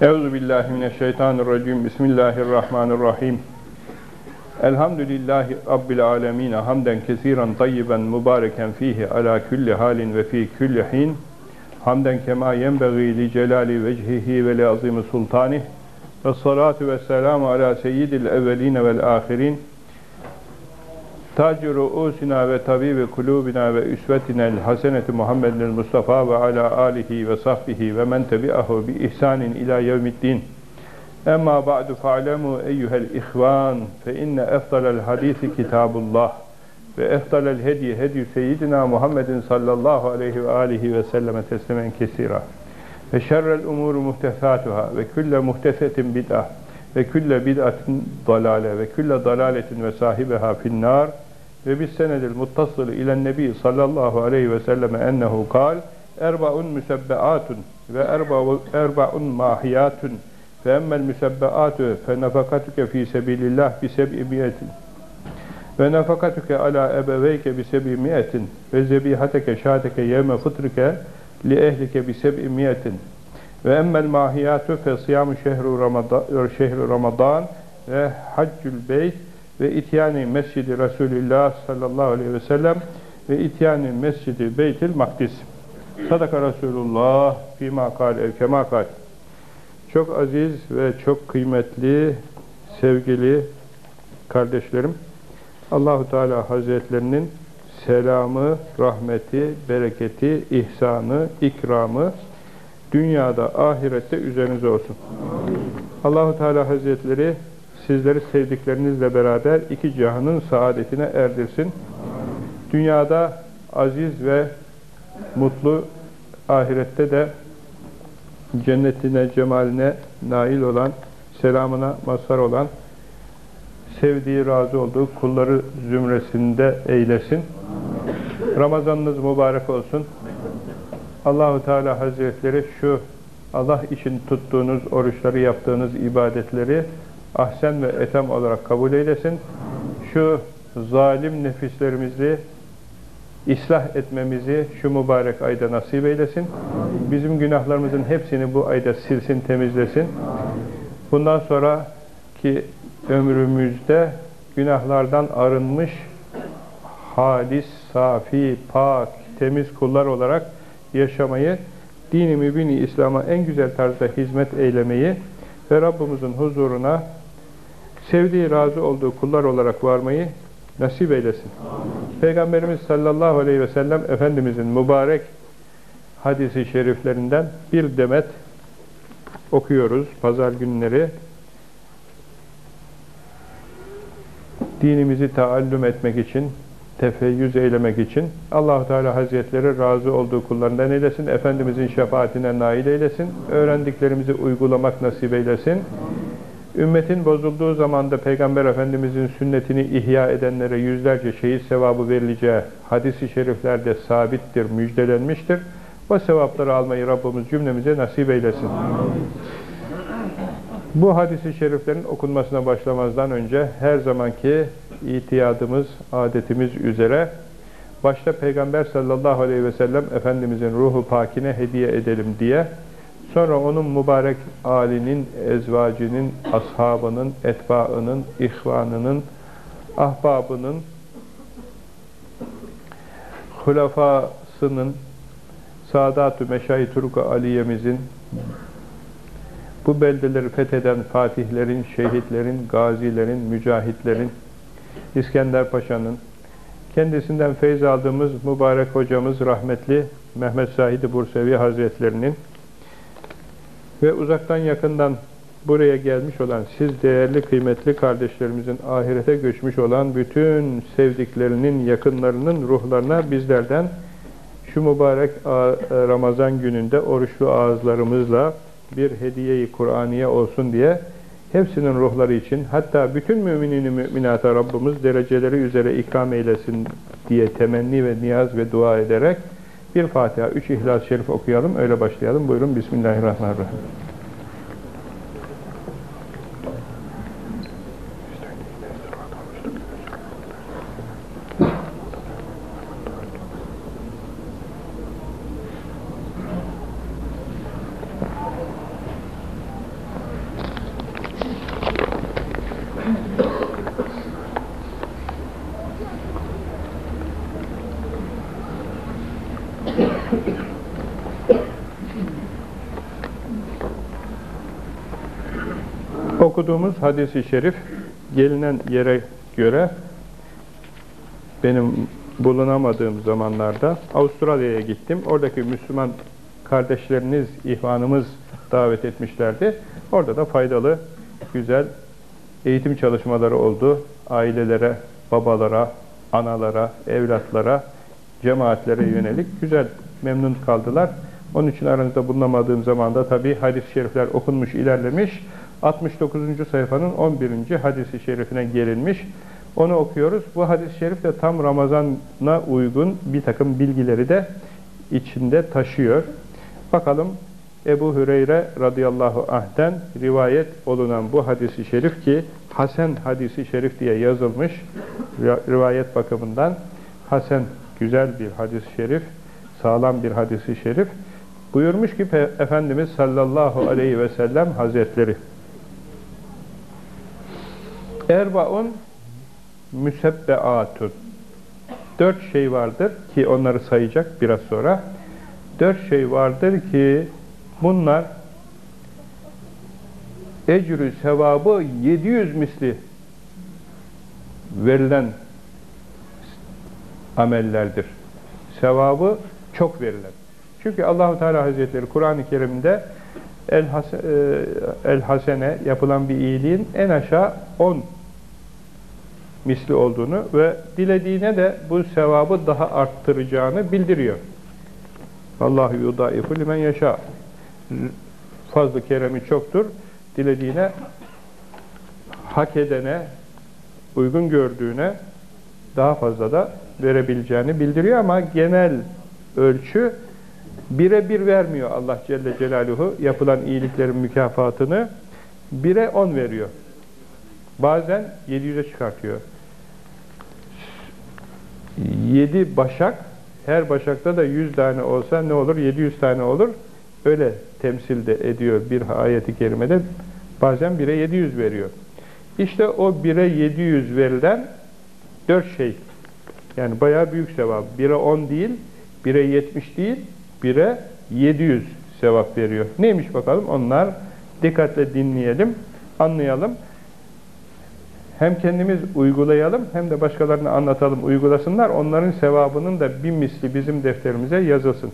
Euzu billahi mineşşeytanirracim. Bismillahirrahmanirrahim. Elhamdülillahi rabbil alamin. Hamden kesiran tayyiben mübareken fihi ala kulli halin ve fi kulli hin. Hamden kema yenbeği li celali vecihi ve li azimi sultanih. Ve salatu ve selamu ala seyyidil evvelin vel ahirin. Taci ruusina ve tabibi kulubina ve üsvetinel haseneti Muhammedin Mustafa ve ala alihi ve sahbihi ve men tebi'ahu bi ihsanin ila yevmiddin. Emma ba'du fa'lemu eyyuhel ihvan fe inne efdalel hadisi kitabullah ve efdalel hediye hediye seyyidina Muhammedin sallallahu aleyhi ve alihi ve selleme teslimen kesira. Ve şerrel umuru muhtesatuhâ ve külle muhtesetin bid'ah ve külle bid'atin dalale ve külle dalaletin ve sahibeha finnâr ve bis senedil muttasılı ilen nebi sallallahu aleyhi ve selleme ennehu kal erbaun müsebbeatun ve erbaun mahiyatun. Fe emmel müsebbeatu fe nefakatuke fi sebilillah bi seb'imiyetin ve nefakatuke ala ebeveyke bi seb'imiyetin ve zebihateke şadeke yevme fıtrike li ehlike bi seb'imiyetin ve emmel mahiyatu fe siyamu şehru ramadan ve haccül beyt ve ityani mescidi Resulullah sallallahu aleyhi ve sellem ve ityani mescidi Beytil Makdis. Sadaka Resulullah fîmâ kâl ev kemâ kâl. Çok aziz ve çok kıymetli, sevgili kardeşlerim, Allahu Teala Hazretlerinin selamı, rahmeti, bereketi, ihsanı, ikramı dünyada, ahirette üzerinize olsun. Allahu Teala Hazretleri sizleri sevdiklerinizle beraber iki cihanın saadetine erdirsin. Dünyada aziz ve mutlu, ahirette de cennetine, cemaline nail olan, selamına mazhar olan, sevdiği, razı olduğu kulları zümresinde eylesin. Ramazanınız mübarek olsun. Allahu Teala Hazretleri şu Allah için tuttuğunuz oruçları, yaptığınız ibadetleri ahsen ve etem olarak kabul eylesin. Şu zalim nefislerimizi ıslah etmemizi şu mübarek ayda nasip eylesin. Bizim günahlarımızın hepsini bu ayda silsin, temizlesin. Bundan sonraki ömrümüzde günahlardan arınmış, halis, safi, pak, temiz kullar olarak yaşamayı, dini mübini İslam'a en güzel tarzda hizmet eylemeyi ve Rabbimizin huzuruna sevdiği, razı olduğu kullar olarak varmayı nasip eylesin. Amin. Peygamberimiz sallallahu aleyhi ve sellem Efendimizin mübarek hadisi şeriflerinden bir demet okuyoruz pazar günleri. Dinimizi taallüm etmek için, tefeyyüz eylemek için allah Teala Hazretleri razı olduğu kullarından eylesin. Efendimizin şefaatine nail eylesin. Öğrendiklerimizi uygulamak nasip eylesin. Ümmetin bozulduğu zamanda Peygamber Efendimizin sünnetini ihya edenlere yüzlerce şehit sevabı verileceği hadis-i şeriflerde sabittir, müjdelenmiştir. O sevapları almayı Rabbimiz cümlemize nasip eylesin. Bu hadis-i şeriflerin okunmasına başlamazdan önce her zamanki itiyadımız, adetimiz üzere başta Peygamber sallallahu aleyhi ve sellem Efendimizin ruhu pakine hediye edelim diye Sonra onun mübarek alinin, ezvacının, ashabının, etbaının, ihvanının, ahbabının, hulafasının, Sadat-ı Meşayi Turku Aliye'mizin, bu beldeleri fetheden fatihlerin, şehitlerin, gazilerin, mücahitlerin, İskender Paşa'nın, kendisinden feyz aldığımız mübarek hocamız rahmetli Mehmet Sahid Bursevi Hazretlerinin, ve uzaktan yakından buraya gelmiş olan siz değerli kıymetli kardeşlerimizin ahirete göçmüş olan bütün sevdiklerinin, yakınlarının ruhlarına bizlerden şu mübarek Ramazan gününde oruçlu ağızlarımızla bir hediye-i Kur'aniye olsun diye hepsinin ruhları için hatta bütün müminin müminata Rabbimiz dereceleri üzere ikram eylesin diye temenni ve niyaz ve dua ederek bir Fatiha, üç İhlas-ı Şerif okuyalım, öyle başlayalım. Buyurun, Bismillahirrahmanirrahim. Okuduğumuz hadisi şerif gelinen yere göre benim bulunamadığım zamanlarda Avustralya'ya gittim. Oradaki Müslüman kardeşleriniz, ihvanımız davet etmişlerdi. Orada da faydalı, güzel eğitim çalışmaları oldu. Ailelere, babalara, analara, evlatlara, cemaatlere yönelik güzel, memnun kaldılar. Onun için aranızda bulunamadığım zamanda tabi hadis-i şerifler okunmuş, ilerlemiş. 69. sayfanın 11. hadisi şerifine gelinmiş. Onu okuyoruz. Bu hadis-i şerif de tam Ramazan'a uygun bir takım bilgileri de içinde taşıyor. Bakalım Ebu Hüreyre radıyallahu anh'ten rivayet olunan bu hadisi şerif ki Hasan hadisi şerif diye yazılmış rivayet bakımından Hasan güzel bir hadis-i şerif, sağlam bir hadisi şerif. Buyurmuş ki Efendimiz sallallahu aleyhi ve sellem hazretleri Erbaun müsebbeatun Dört şey vardır ki onları sayacak biraz sonra. Dört şey vardır ki bunlar ecrü sevabı 700 misli verilen amellerdir. Sevabı çok verilen. Çünkü Allahu Teala Hazretleri Kur'an-ı Kerim'de el, has e, el hasene yapılan bir iyiliğin en aşağı 10 misli olduğunu ve dilediğine de bu sevabı daha arttıracağını bildiriyor. Allahu yudaifu limen yaşa. Fazlı keremi çoktur. Dilediğine hak edene, uygun gördüğüne daha fazla da verebileceğini bildiriyor ama genel ölçü bire bir vermiyor Allah Celle Celaluhu yapılan iyiliklerin mükafatını bire on veriyor. Bazen 700'e çıkartıyor. 7 başak her başakta da 100 tane olsa ne olur? 700 tane olur. Öyle temsil de ediyor bir ayeti kerimede. Bazen 1'e 700 veriyor. İşte o 1'e 700 verilen 4 şey. Yani bayağı büyük sevap. 1'e 10 değil, 1'e 70 değil, 1'e 700 sevap veriyor. Neymiş bakalım? Onlar dikkatle dinleyelim, anlayalım. Hem kendimiz uygulayalım hem de başkalarına anlatalım, uygulasınlar. Onların sevabının da bir misli bizim defterimize yazılsın.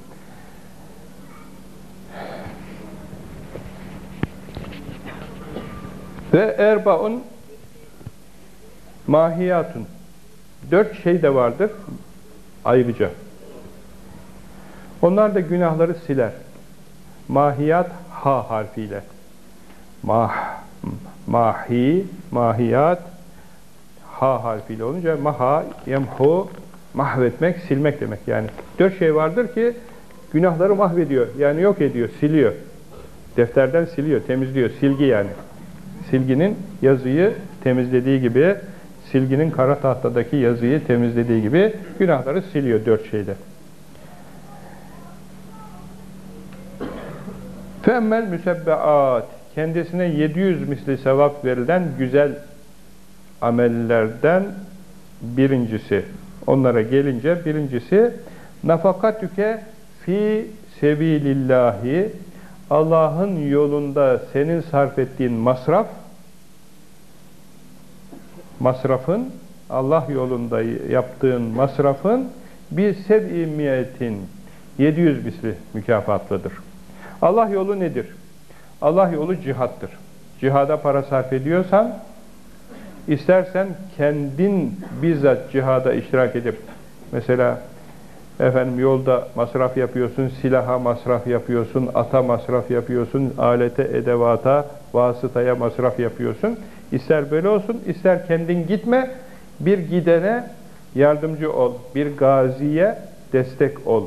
Ve erbaun mahiyatun. Dört şey de vardır ayrıca. Onlar da günahları siler. Mahiyat ha harfiyle. Mah, mahi, mahiyat ha harfiyle olunca maha, yemhu, mahvetmek, silmek demek. Yani dört şey vardır ki günahları mahvediyor. Yani yok ediyor, siliyor. Defterden siliyor, temizliyor. Silgi yani. Silginin yazıyı temizlediği gibi, silginin kara tahtadaki yazıyı temizlediği gibi günahları siliyor dört şeyde. Femmel müsebbeat kendisine 700 misli sevap verilen güzel amellerden birincisi. Onlara gelince birincisi nafakatüke fi sebilillahi Allah'ın yolunda senin sarf ettiğin masraf masrafın Allah yolunda yaptığın masrafın bir seb'imiyetin 700 misli mükafatlıdır. Allah yolu nedir? Allah yolu cihattır. Cihada para sarf ediyorsan istersen kendin bizzat cihada iştirak edip mesela efendim yolda masraf yapıyorsun, silaha masraf yapıyorsun, ata masraf yapıyorsun, alete, edevata, vasıtaya masraf yapıyorsun. İster böyle olsun, ister kendin gitme, bir gidene yardımcı ol, bir gaziye destek ol.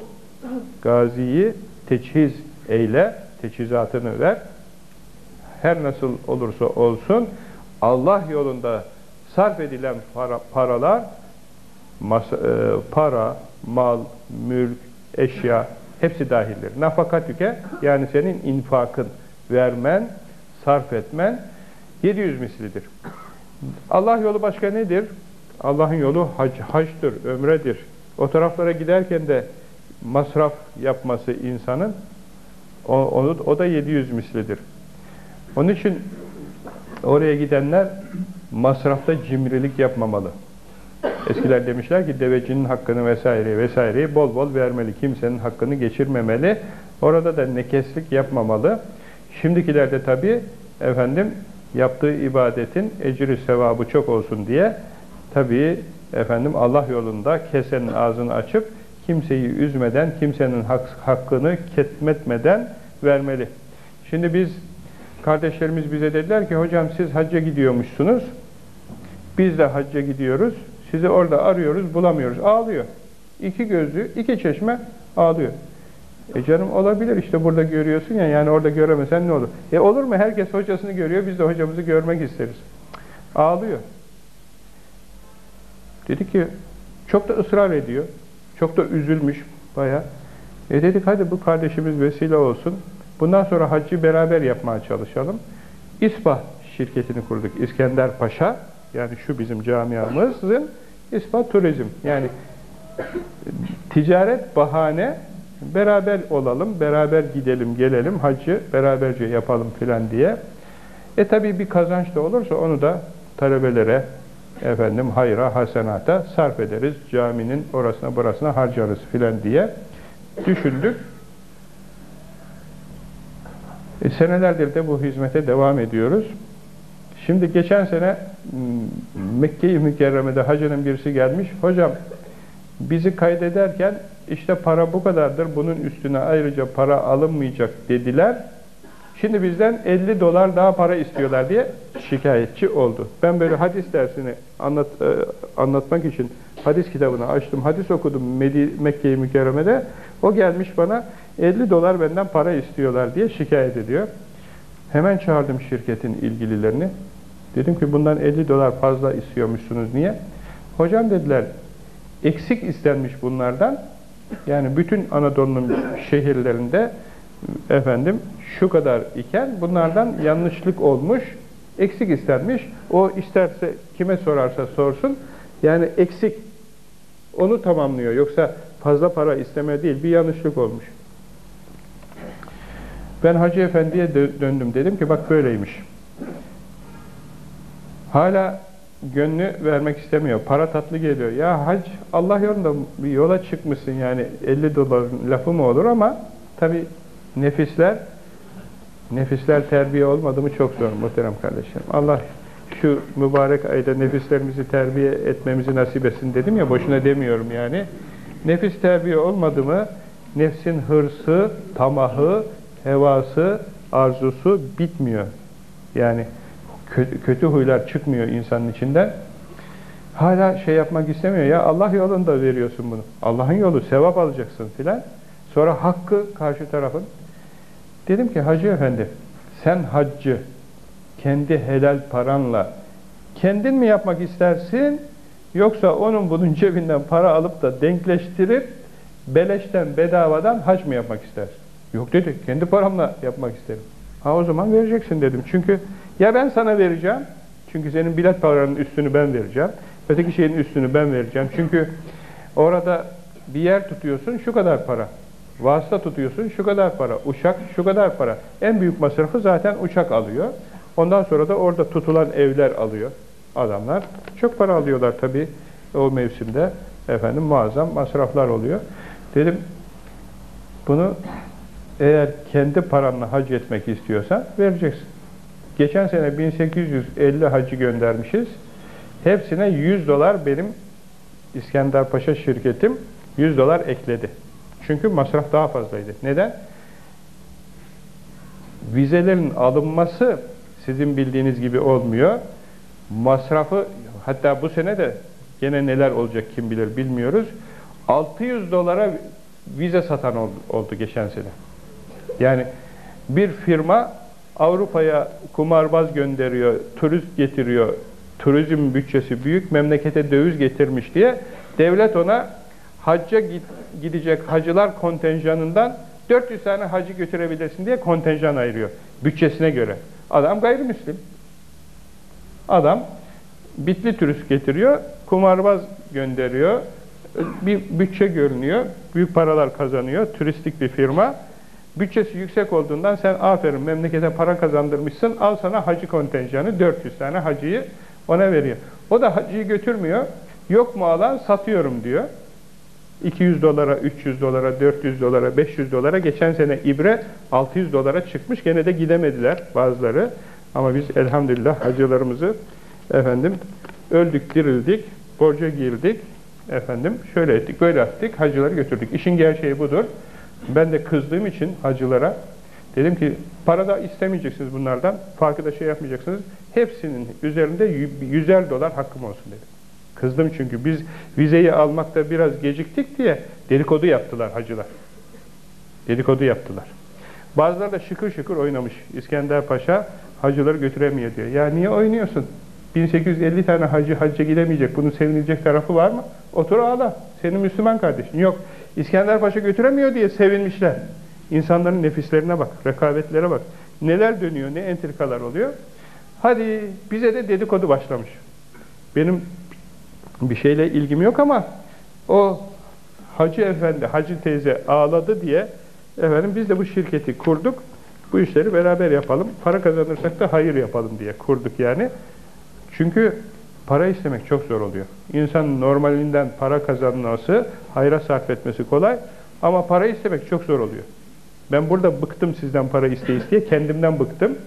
Gaziyi teçhiz eyle, teçhizatını ver. Her nasıl olursa olsun Allah yolunda sarf edilen para, paralar mas, e, para, mal, mülk, eşya hepsi dahildir. Nafakatüke yani senin infakın, vermen, sarf etmen 700 mislidir. Allah yolu başka nedir? Allah'ın yolu hac, hacdır, ömredir. O taraflara giderken de masraf yapması insanın o, o, o da 700 mislidir. Onun için Oraya gidenler masrafta cimrilik yapmamalı. Eskiler demişler ki devecinin hakkını vesaire vesaireyi bol bol vermeli. Kimsenin hakkını geçirmemeli. Orada da nekeslik yapmamalı. Şimdikilerde tabi efendim yaptığı ibadetin ecri sevabı çok olsun diye tabi efendim Allah yolunda kesenin ağzını açıp kimseyi üzmeden, kimsenin hak, hakkını ketmetmeden vermeli. Şimdi biz kardeşlerimiz bize dediler ki hocam siz hacca gidiyormuşsunuz. Biz de hacca gidiyoruz. Sizi orada arıyoruz, bulamıyoruz. Ağlıyor. İki gözlü, iki çeşme ağlıyor. E canım olabilir işte burada görüyorsun ya yani orada göremesen ne olur? E olur mu? Herkes hocasını görüyor. Biz de hocamızı görmek isteriz. Ağlıyor. Dedi ki çok da ısrar ediyor. Çok da üzülmüş baya. E dedik hadi bu kardeşimiz vesile olsun. Bundan sonra haccı beraber yapmaya çalışalım. İSPA şirketini kurduk. İskender Paşa yani şu bizim camiamızın İSPA Turizm. Yani ticaret bahane beraber olalım, beraber gidelim, gelelim, hacı beraberce yapalım filan diye. E tabi bir kazanç da olursa onu da talebelere, efendim hayra, hasenata sarf ederiz. Caminin orasına burasına harcarız filan diye düşündük. E, senelerdir de bu hizmete devam ediyoruz. Şimdi geçen sene Mekke-i Mükerreme'de hacının birisi gelmiş. Hocam bizi kaydederken işte para bu kadardır, bunun üstüne ayrıca para alınmayacak dediler. Şimdi bizden 50 dolar daha para istiyorlar diye şikayetçi oldu. Ben böyle hadis dersini anlat, e, anlatmak için hadis kitabını açtım, hadis okudum Mekke-i Mükerreme'de. O gelmiş bana 50 dolar benden para istiyorlar diye şikayet ediyor. Hemen çağırdım şirketin ilgililerini. Dedim ki bundan 50 dolar fazla istiyormuşsunuz niye? Hocam dediler eksik istenmiş bunlardan. Yani bütün Anadolu'nun şehirlerinde efendim şu kadar iken bunlardan yanlışlık olmuş, eksik istenmiş. O isterse kime sorarsa sorsun. Yani eksik onu tamamlıyor. Yoksa fazla para isteme değil, bir yanlışlık olmuş. Ben Hacı Efendi'ye döndüm. Dedim ki bak böyleymiş. Hala gönlü vermek istemiyor. Para tatlı geliyor. Ya hac Allah yolunda bir yola çıkmışsın yani 50 doların lafı mı olur ama tabi nefisler nefisler terbiye olmadı mı çok zor muhterem kardeşlerim. Allah şu mübarek ayda nefislerimizi terbiye etmemizi nasip etsin dedim ya boşuna demiyorum yani. Nefis terbiye olmadı mı nefsin hırsı, tamahı, hevası, arzusu bitmiyor. Yani kötü, huylar çıkmıyor insanın içinden. Hala şey yapmak istemiyor. Ya Allah yolunda veriyorsun bunu. Allah'ın yolu, sevap alacaksın filan. Sonra hakkı karşı tarafın. Dedim ki Hacı Efendi, sen haccı kendi helal paranla kendin mi yapmak istersin? Yoksa onun bunun cebinden para alıp da denkleştirip beleşten, bedavadan hac mı yapmak istersin? Yok dedi, kendi paramla yapmak isterim. Ha o zaman vereceksin dedim. Çünkü ya ben sana vereceğim, çünkü senin bilet paranın üstünü ben vereceğim. Öteki şeyin üstünü ben vereceğim. Çünkü orada bir yer tutuyorsun, şu kadar para. Vasıta tutuyorsun, şu kadar para. Uçak, şu kadar para. En büyük masrafı zaten uçak alıyor. Ondan sonra da orada tutulan evler alıyor adamlar. Çok para alıyorlar tabii o mevsimde. Efendim muazzam masraflar oluyor. Dedim bunu eğer kendi paranla hac etmek istiyorsan vereceksin. Geçen sene 1850 hacı göndermişiz. Hepsine 100 dolar benim İskender Paşa şirketim 100 dolar ekledi. Çünkü masraf daha fazlaydı. Neden? Vizelerin alınması sizin bildiğiniz gibi olmuyor. Masrafı hatta bu sene de gene neler olacak kim bilir bilmiyoruz. 600 dolara vize satan oldu, oldu geçen sene. Yani bir firma Avrupa'ya kumarbaz gönderiyor, turist getiriyor, turizm bütçesi büyük, memlekete döviz getirmiş diye devlet ona hacca gidecek hacılar kontenjanından 400 tane hacı götürebilirsin diye kontenjan ayırıyor. Bütçesine göre. Adam gayrimüslim. Adam bitli turist getiriyor, kumarbaz gönderiyor, bir bütçe görünüyor, büyük paralar kazanıyor, turistik bir firma. Bütçesi yüksek olduğundan sen aferin memlekete para kazandırmışsın, al sana hacı kontenjanı, 400 tane hacıyı ona veriyor. O da hacıyı götürmüyor, yok mu alan satıyorum diyor. 200 dolara, 300 dolara, 400 dolara, 500 dolara geçen sene ibre 600 dolara çıkmış. Gene de gidemediler bazıları. Ama biz elhamdülillah hacılarımızı efendim öldük, dirildik, borca girdik. Efendim şöyle ettik, böyle ettik, hacıları götürdük. İşin gerçeği budur. Ben de kızdığım için hacılara dedim ki para da istemeyeceksiniz bunlardan. Farkı da şey yapmayacaksınız. Hepsinin üzerinde 100'er dolar hakkım olsun dedim. Kızdım çünkü biz vizeyi almakta biraz geciktik diye dedikodu yaptılar hacılar. Dedikodu yaptılar. Bazıları da şıkır şıkır oynamış. İskender Paşa hacıları götüremiyor diyor. Ya niye oynuyorsun? 1850 tane hacı hacca gidemeyecek. Bunun sevinilecek tarafı var mı? Otur ağla. Senin Müslüman kardeşin. Yok. İskender Paşa götüremiyor diye sevinmişler. İnsanların nefislerine bak, rekabetlere bak. Neler dönüyor, ne entrikalar oluyor. Hadi bize de dedikodu başlamış. Benim bir şeyle ilgim yok ama o Hacı Efendi, Hacı teyze ağladı diye efendim biz de bu şirketi kurduk. Bu işleri beraber yapalım. Para kazanırsak da hayır yapalım diye kurduk yani. Çünkü para istemek çok zor oluyor. İnsan normalinden para kazanması, hayra sarf etmesi kolay ama para istemek çok zor oluyor. Ben burada bıktım sizden para iste isteye, kendimden bıktım.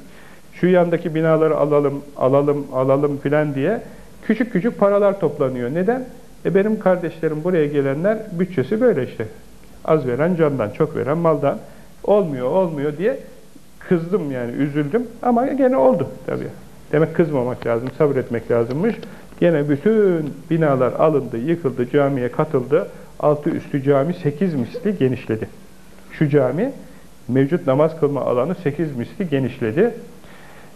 Şu yandaki binaları alalım, alalım, alalım filan diye küçük küçük paralar toplanıyor. Neden? E benim kardeşlerim buraya gelenler bütçesi böyle işte. Az veren candan, çok veren maldan. Olmuyor, olmuyor diye kızdım yani, üzüldüm. Ama gene oldu tabii. Demek kızmamak lazım, sabretmek lazımmış. Gene bütün binalar alındı, yıkıldı, camiye katıldı. Altı üstü cami sekiz misli genişledi. Şu cami mevcut namaz kılma alanı sekiz misli genişledi.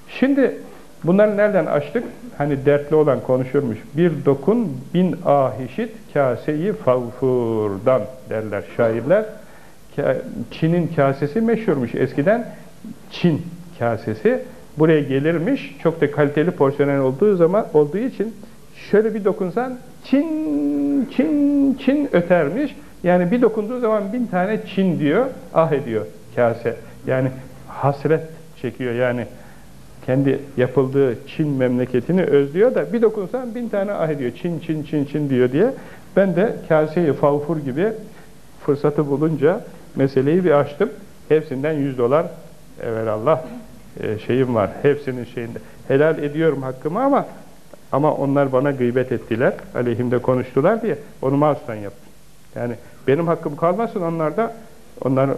Şimdi bunları nereden açtık? Hani dertli olan konuşurmuş. Bir dokun bin ahişit kaseyi favfurdan derler şairler. Çin'in kasesi meşhurmuş eskiden. Çin kasesi buraya gelirmiş. Çok da kaliteli porselen olduğu zaman olduğu için şöyle bir dokunsan Çin, Çin, Çin ötermiş. Yani bir dokunduğu zaman bin tane Çin diyor, ah ediyor kase. Yani hasret çekiyor yani kendi yapıldığı Çin memleketini özlüyor da bir dokunsan bin tane ah ediyor. Çin, Çin, Çin, Çin diyor diye. Ben de kaseyi favfur gibi fırsatı bulunca meseleyi bir açtım. Hepsinden 100 dolar evvelallah e, şeyim var. Hepsinin şeyinde. Helal ediyorum hakkımı ama ama onlar bana gıybet ettiler. Aleyhimde konuştular diye onu mahsustan yaptım. Yani benim hakkım kalmasın onlarda onlar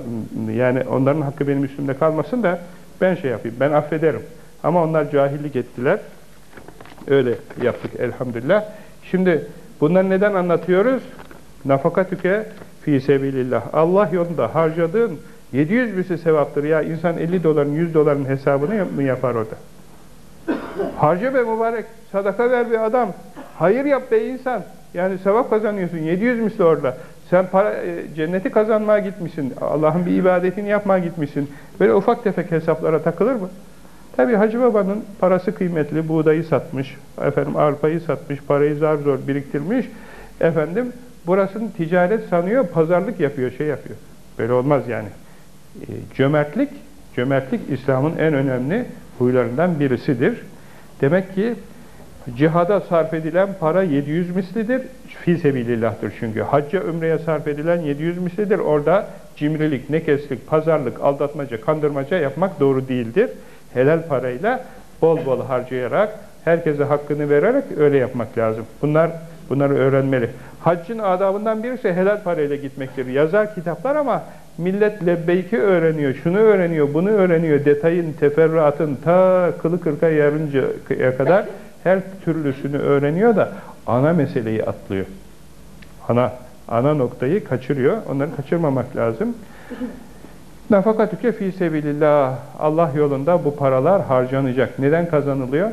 yani onların hakkı benim üstümde kalmasın da ben şey yapayım. Ben affederim. Ama onlar cahillik ettiler. Öyle yaptık elhamdülillah. Şimdi bunları neden anlatıyoruz? Nafakatüke fi sebilillah. Allah yolunda harcadığın 700 birisi sevaptır. Ya insan 50 doların 100 doların hesabını mı yapar orada? Harca be mübarek. Sadaka ver bir adam. Hayır yap be insan. Yani sevap kazanıyorsun. 700 misli orada. Sen para, e, cenneti kazanmaya gitmişsin. Allah'ın bir ibadetini yapmaya gitmişsin. Böyle ufak tefek hesaplara takılır mı? Tabi Hacı Baba'nın parası kıymetli. Buğdayı satmış. Efendim arpayı satmış. Parayı zar zor biriktirmiş. Efendim burasını ticaret sanıyor. Pazarlık yapıyor. Şey yapıyor. Böyle olmaz yani. E, cömertlik, cömertlik İslam'ın en önemli huylarından birisidir. Demek ki cihada sarf edilen para 700 mislidir. Fi sebilillah'tır çünkü. Hacca, ömreye sarf edilen 700 mislidir. Orada cimrilik, nekeslik, pazarlık, aldatmaca, kandırmaca yapmak doğru değildir. Helal parayla bol bol harcayarak, herkese hakkını vererek öyle yapmak lazım. Bunlar bunları öğrenmeli. Haccın adabından birisi helal parayla gitmektir. Yazar kitaplar ama millet lebbeyki öğreniyor, şunu öğreniyor, bunu öğreniyor. Detayın, teferruatın ta kılı kırka yarıncaya kadar her türlüsünü öğreniyor da ana meseleyi atlıyor. Ana, ana noktayı kaçırıyor. Onları kaçırmamak lazım. Nafakatüke fi sebilillah. Allah yolunda bu paralar harcanacak. Neden kazanılıyor?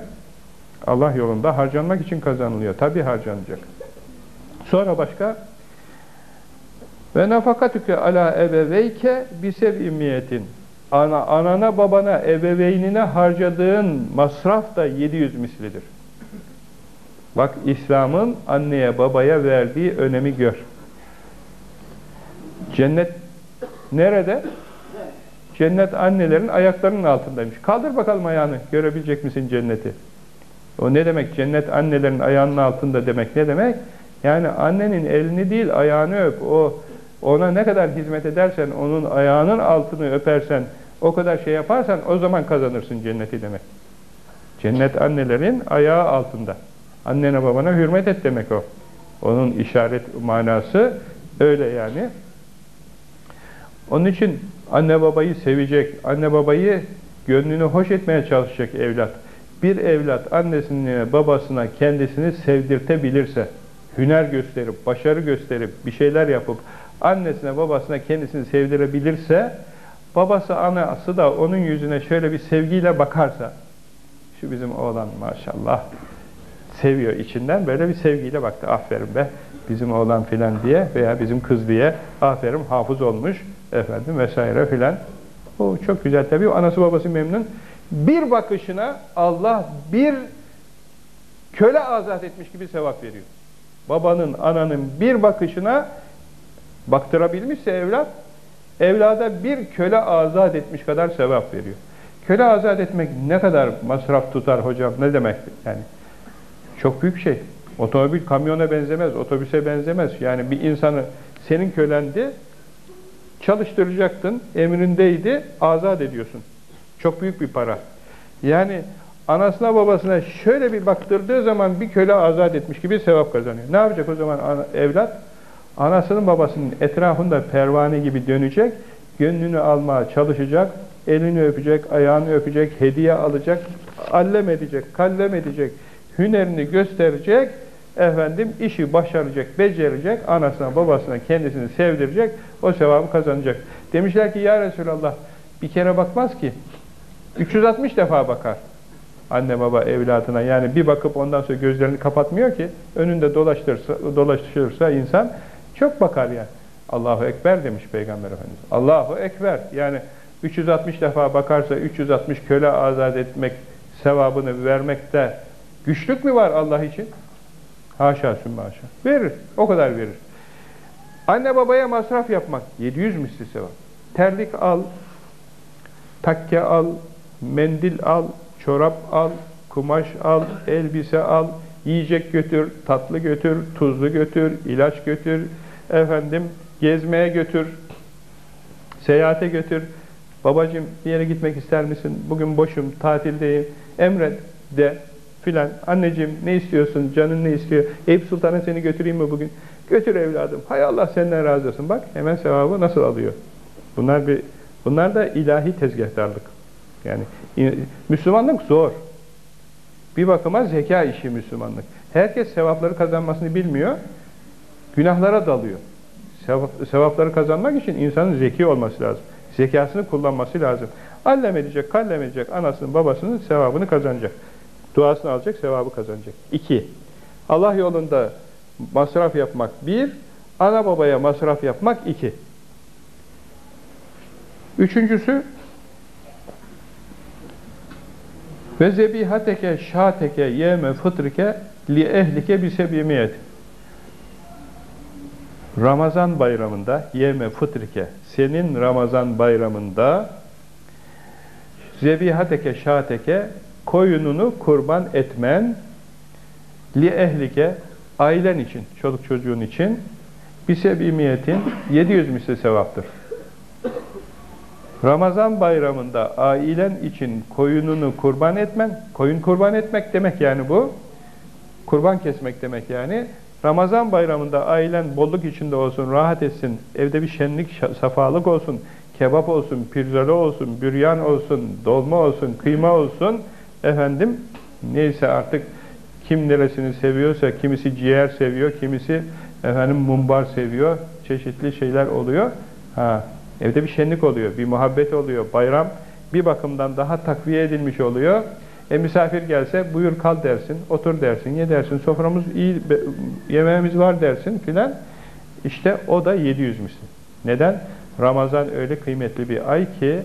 Allah yolunda harcanmak için kazanılıyor. Tabi harcanacak. Sonra başka ve nafakatüke ala ebeveyke biseb'imiyetin ana, anana babana ebeveynine harcadığın masraf da 700 mislidir. Bak İslam'ın anneye babaya verdiği önemi gör. Cennet nerede? Cennet annelerin ayaklarının altındaymış. Kaldır bakalım ayağını. Görebilecek misin cenneti? O ne demek? Cennet annelerin ayağının altında demek ne demek? Yani annenin elini değil ayağını öp. O ona ne kadar hizmet edersen, onun ayağının altını öpersen, o kadar şey yaparsan o zaman kazanırsın cenneti demek. Cennet annelerin ayağı altında. Annene babana hürmet et demek o. Onun işaret manası öyle yani. Onun için anne babayı sevecek, anne babayı gönlünü hoş etmeye çalışacak evlat. Bir evlat annesine babasına kendisini sevdirtebilirse, hüner gösterip, başarı gösterip, bir şeyler yapıp annesine babasına kendisini sevdirebilirse, babası anası da onun yüzüne şöyle bir sevgiyle bakarsa, şu bizim oğlan maşallah seviyor içinden böyle bir sevgiyle baktı. Aferin be bizim oğlan filan diye veya bizim kız diye aferin hafız olmuş efendim vesaire filan. O çok güzel tabii. Anası babası memnun. Bir bakışına Allah bir köle azat etmiş gibi sevap veriyor. Babanın, ananın bir bakışına baktırabilmişse evlat, evlada bir köle azat etmiş kadar sevap veriyor. Köle azat etmek ne kadar masraf tutar hocam? Ne demek yani? Çok büyük şey. Otomobil kamyona benzemez, otobüse benzemez. Yani bir insanı senin kölendi, çalıştıracaktın, emrindeydi, azat ediyorsun. Çok büyük bir para. Yani anasına babasına şöyle bir baktırdığı zaman bir köle azat etmiş gibi sevap kazanıyor. Ne yapacak o zaman evlat? Anasının babasının etrafında pervane gibi dönecek, gönlünü almaya çalışacak, elini öpecek, ayağını öpecek, hediye alacak, allem edecek, kallem edecek, hünerini gösterecek, efendim işi başaracak, becerecek, anasına babasına kendisini sevdirecek, o sevabı kazanacak. Demişler ki ya Resulallah bir kere bakmaz ki, 360 defa bakar anne baba evladına. Yani bir bakıp ondan sonra gözlerini kapatmıyor ki, önünde dolaştırsa, dolaşırsa insan çok bakar yani. Allahu Ekber demiş Peygamber Efendimiz. Allahu Ekber. Yani 360 defa bakarsa 360 köle azat etmek sevabını vermekte güçlük mü var Allah için? Haşa sümme haşa. Verir. O kadar verir. Anne babaya masraf yapmak 700 misli sevap. Terlik al, takke al, mendil al, çorap al, kumaş al, elbise al, yiyecek götür, tatlı götür, tuzlu götür, ilaç götür, efendim gezmeye götür, seyahate götür. Babacım bir yere gitmek ister misin? Bugün boşum, tatildeyim. Emret de filan. Anneciğim ne istiyorsun? Canın ne istiyor? Eyüp Sultan'a seni götüreyim mi bugün? Götür evladım. Hay Allah senden razı olsun. Bak hemen sevabı nasıl alıyor? Bunlar bir bunlar da ilahi tezgahtarlık. Yani Müslümanlık zor. Bir bakıma zeka işi Müslümanlık. Herkes sevapları kazanmasını bilmiyor. Günahlara dalıyor. Sevapları kazanmak için insanın zeki olması lazım. Zekasını kullanması lazım. Allem edecek, kallem edecek, anasının, babasının sevabını kazanacak. Duasını alacak, sevabı kazanacak. İki, Allah yolunda masraf yapmak bir, ana babaya masraf yapmak iki. Üçüncüsü, ve zebihateke şateke yeme fıtrike li ehlike bisebimiyet. Ramazan bayramında yeme fıtrike senin Ramazan bayramında zebihateke şateke koyununu kurban etmen li ehlike ailen için, çoluk çocuğun için bir sebimiyetin 700 misli sevaptır. Ramazan bayramında ailen için koyununu kurban etmen, koyun kurban etmek demek yani bu, kurban kesmek demek yani. Ramazan bayramında ailen bolluk içinde olsun, rahat etsin, evde bir şenlik, safalık olsun, kebap olsun, pirzola olsun, büryan olsun, dolma olsun, kıyma olsun, efendim neyse artık kim neresini seviyorsa, kimisi ciğer seviyor, kimisi efendim mumbar seviyor, çeşitli şeyler oluyor. Ha, evde bir şenlik oluyor, bir muhabbet oluyor, bayram bir bakımdan daha takviye edilmiş oluyor. E misafir gelse buyur kal dersin, otur dersin, ye dersin, soframız iyi, yemeğimiz var dersin filan. İşte o da 700 misli. Neden? Ramazan öyle kıymetli bir ay ki,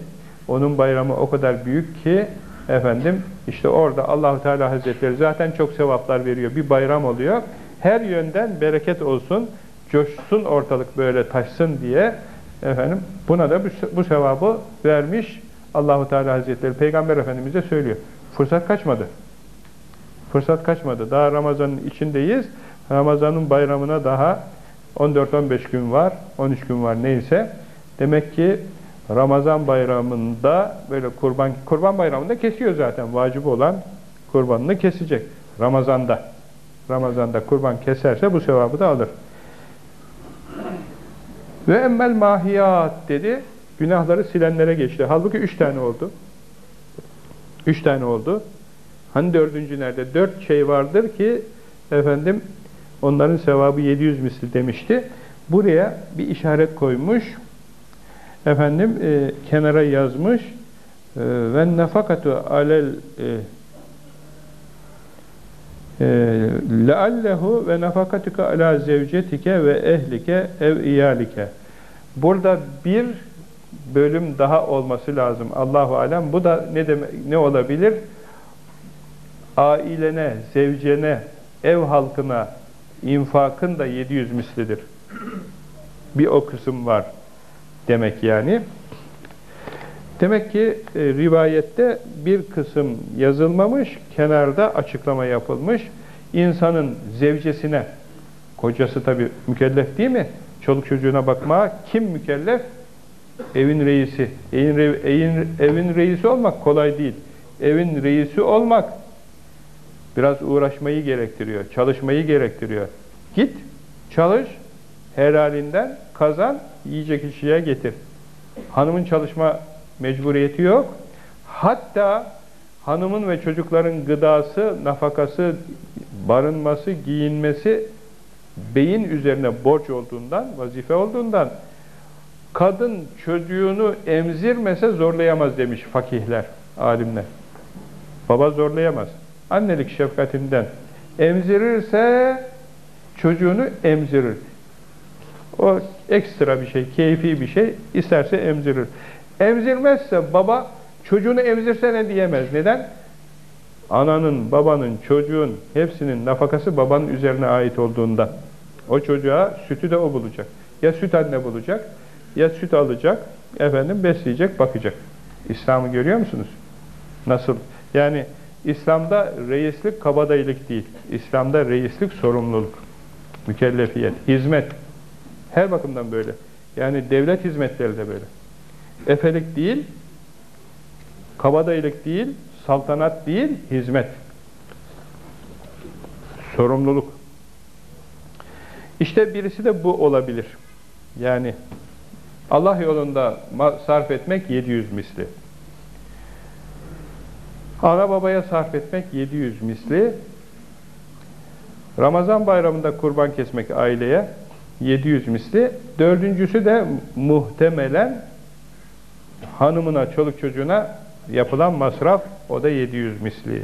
onun bayramı o kadar büyük ki, efendim işte orada Allahu Teala Hazretleri zaten çok sevaplar veriyor. Bir bayram oluyor. Her yönden bereket olsun, coşsun ortalık böyle taşsın diye Efendim buna da bu sevabı vermiş Allahu Teala Hazretleri Peygamber Efendimiz'e söylüyor. Fırsat kaçmadı. Fırsat kaçmadı. Daha Ramazan'ın içindeyiz. Ramazan'ın bayramına daha 14-15 gün var, 13 gün var neyse. Demek ki Ramazan bayramında böyle kurban kurban bayramında kesiyor zaten vacip olan kurbanını kesecek. Ramazanda. Ramazanda kurban keserse bu sevabı da alır. Ve emmel mahiyat dedi. Günahları silenlere geçti. Halbuki üç tane oldu. Üç tane oldu. Hani dördüncü nerede? Dört şey vardır ki efendim onların sevabı 700 misli demişti. Buraya bir işaret koymuş. Efendim e, kenara yazmış. E, ve nefakatu alel e, e leallehu ve nefakatuka ala zevcetike ve ehlike ev iyalike. Burada bir bölüm daha olması lazım. Allahu alem. Bu da ne demek ne olabilir? Ailene, zevcene, ev halkına infakın da 700 mislidir. Bir o kısım var demek yani. Demek ki e, rivayette bir kısım yazılmamış, kenarda açıklama yapılmış. İnsanın zevcesine, kocası tabi mükellef değil mi? Çoluk çocuğuna bakmaya kim mükellef? Evin reisi. Evin, evin, evin reisi olmak kolay değil. Evin reisi olmak biraz uğraşmayı gerektiriyor, çalışmayı gerektiriyor. Git, çalış, helalinden kazan, yiyecek içeceğe getir. Hanımın çalışma mecburiyeti yok. Hatta hanımın ve çocukların gıdası, nafakası, barınması, giyinmesi beyin üzerine borç olduğundan, vazife olduğundan kadın çocuğunu emzirmese zorlayamaz demiş fakihler, alimler. Baba zorlayamaz. Annelik şefkatinden emzirirse çocuğunu emzirir. O ekstra bir şey, keyfi bir şey. isterse emzirir. Emzirmezse baba çocuğunu emzirsene diyemez. Neden? Ananın, babanın, çocuğun hepsinin nafakası babanın üzerine ait olduğunda. O çocuğa sütü de o bulacak. Ya süt anne bulacak, ya süt alacak, efendim besleyecek, bakacak. İslam'ı görüyor musunuz? Nasıl? Yani İslam'da reislik kabadayılık değil. İslam'da reislik sorumluluk, mükellefiyet, hizmet. Her bakımdan böyle. Yani devlet hizmetleri de böyle. Efelik değil, kabadayılık değil, saltanat değil, hizmet. Sorumluluk. İşte birisi de bu olabilir. Yani Allah yolunda sarf etmek 700 misli. Ana babaya sarf etmek 700 misli. Ramazan bayramında kurban kesmek aileye 700 misli. Dördüncüsü de muhtemelen hanımına, çoluk çocuğuna yapılan masraf o da 700 misli.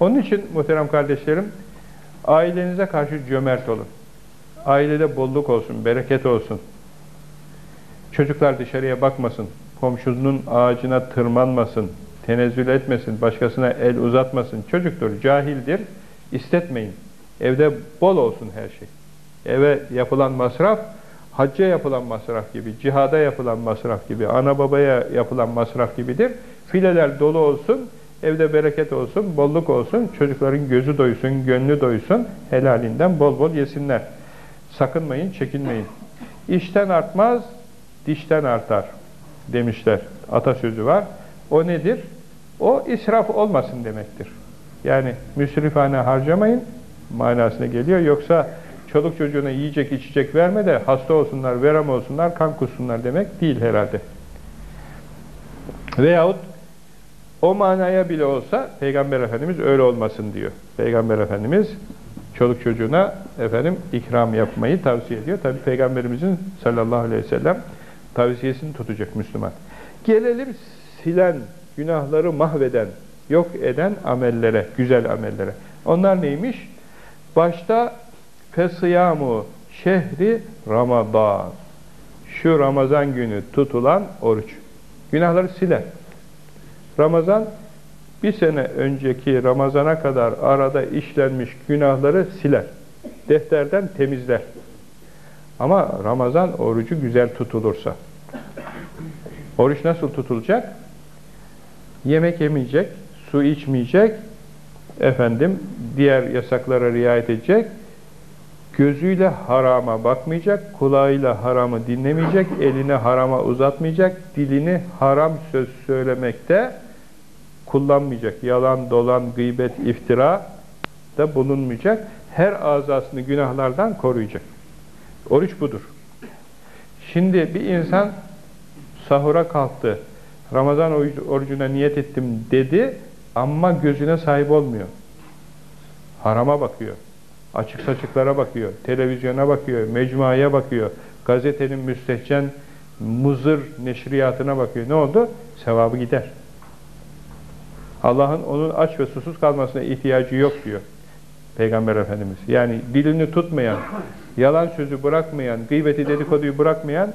Onun için muhterem kardeşlerim ailenize karşı cömert olun. Ailede bolluk olsun, bereket olsun. Çocuklar dışarıya bakmasın, komşunun ağacına tırmanmasın, tenezzül etmesin, başkasına el uzatmasın. Çocuktur, cahildir, istetmeyin. Evde bol olsun her şey. Eve yapılan masraf, hacca yapılan masraf gibi, cihada yapılan masraf gibi, ana babaya yapılan masraf gibidir. Fileler dolu olsun, evde bereket olsun, bolluk olsun, çocukların gözü doysun, gönlü doysun, helalinden bol bol yesinler. Sakınmayın, çekinmeyin. İşten artmaz, dişten artar demişler. Atasözü var. O nedir? O israf olmasın demektir. Yani müsrifane harcamayın manasına geliyor. Yoksa çoluk çocuğuna yiyecek içecek verme de hasta olsunlar, verem olsunlar, kan kussunlar demek değil herhalde. Veyahut o manaya bile olsa Peygamber Efendimiz öyle olmasın diyor. Peygamber Efendimiz çoluk çocuğuna efendim ikram yapmayı tavsiye ediyor. Tabi Peygamberimizin sallallahu aleyhi ve sellem tavsiyesini tutacak Müslüman. Gelelim silen, günahları mahveden, yok eden amellere, güzel amellere. Onlar neymiş? Başta fesıyamu şehri Ramazan. Şu Ramazan günü tutulan oruç. Günahları siler. Ramazan bir sene önceki Ramazan'a kadar arada işlenmiş günahları siler. Defterden temizler. Ama Ramazan orucu güzel tutulursa. Oruç nasıl tutulacak? Yemek yemeyecek, su içmeyecek, efendim diğer yasaklara riayet edecek, gözüyle harama bakmayacak, kulağıyla haramı dinlemeyecek, eline harama uzatmayacak, dilini haram söz söylemekte kullanmayacak. Yalan, dolan, gıybet, iftira da bulunmayacak. Her azasını günahlardan koruyacak. Oruç budur. Şimdi bir insan sahura kalktı, Ramazan orucuna niyet ettim dedi ama gözüne sahip olmuyor. Harama bakıyor. Açık saçıklara bakıyor. Televizyona bakıyor. Mecmuaya bakıyor. Gazetenin müstehcen muzır neşriyatına bakıyor. Ne oldu? Sevabı gider. Allah'ın onun aç ve susuz kalmasına ihtiyacı yok diyor. Peygamber Efendimiz. Yani dilini tutmayan, yalan sözü bırakmayan, gıybeti dedikoduyu bırakmayanın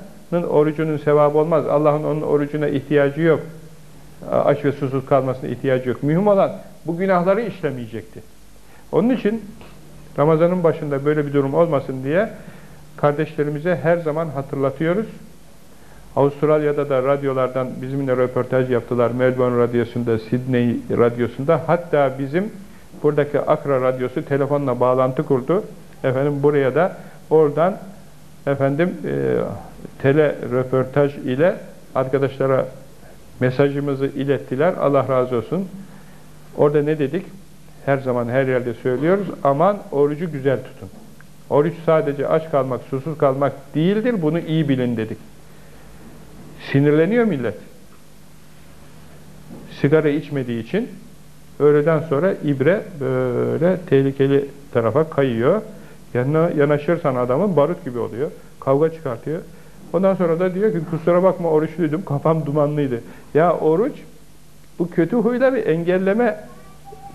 orucunun sevabı olmaz. Allah'ın onun orucuna ihtiyacı yok. Aç ve susuz kalmasına ihtiyacı yok. Mühim olan bu günahları işlemeyecekti. Onun için Ramazanın başında böyle bir durum olmasın diye kardeşlerimize her zaman hatırlatıyoruz. Avustralya'da da radyolardan bizimle röportaj yaptılar. Melbourne Radyosu'nda, Sydney Radyosu'nda. Hatta bizim buradaki Akra Radyosu telefonla bağlantı kurdu. Efendim buraya da oradan efendim e, tele röportaj ile arkadaşlara mesajımızı ilettiler. Allah razı olsun. Orada ne dedik? Her zaman her yerde söylüyoruz. Aman orucu güzel tutun. Oruç sadece aç kalmak, susuz kalmak değildir. Bunu iyi bilin dedik. Sinirleniyor millet. Sigara içmediği için öğleden sonra ibre böyle tehlikeli tarafa kayıyor. Yanına yanaşırsan adamın barut gibi oluyor. Kavga çıkartıyor. Ondan sonra da diyor ki kusura bakma oruçluydum, kafam dumanlıydı. Ya oruç bu kötü huyları engelleme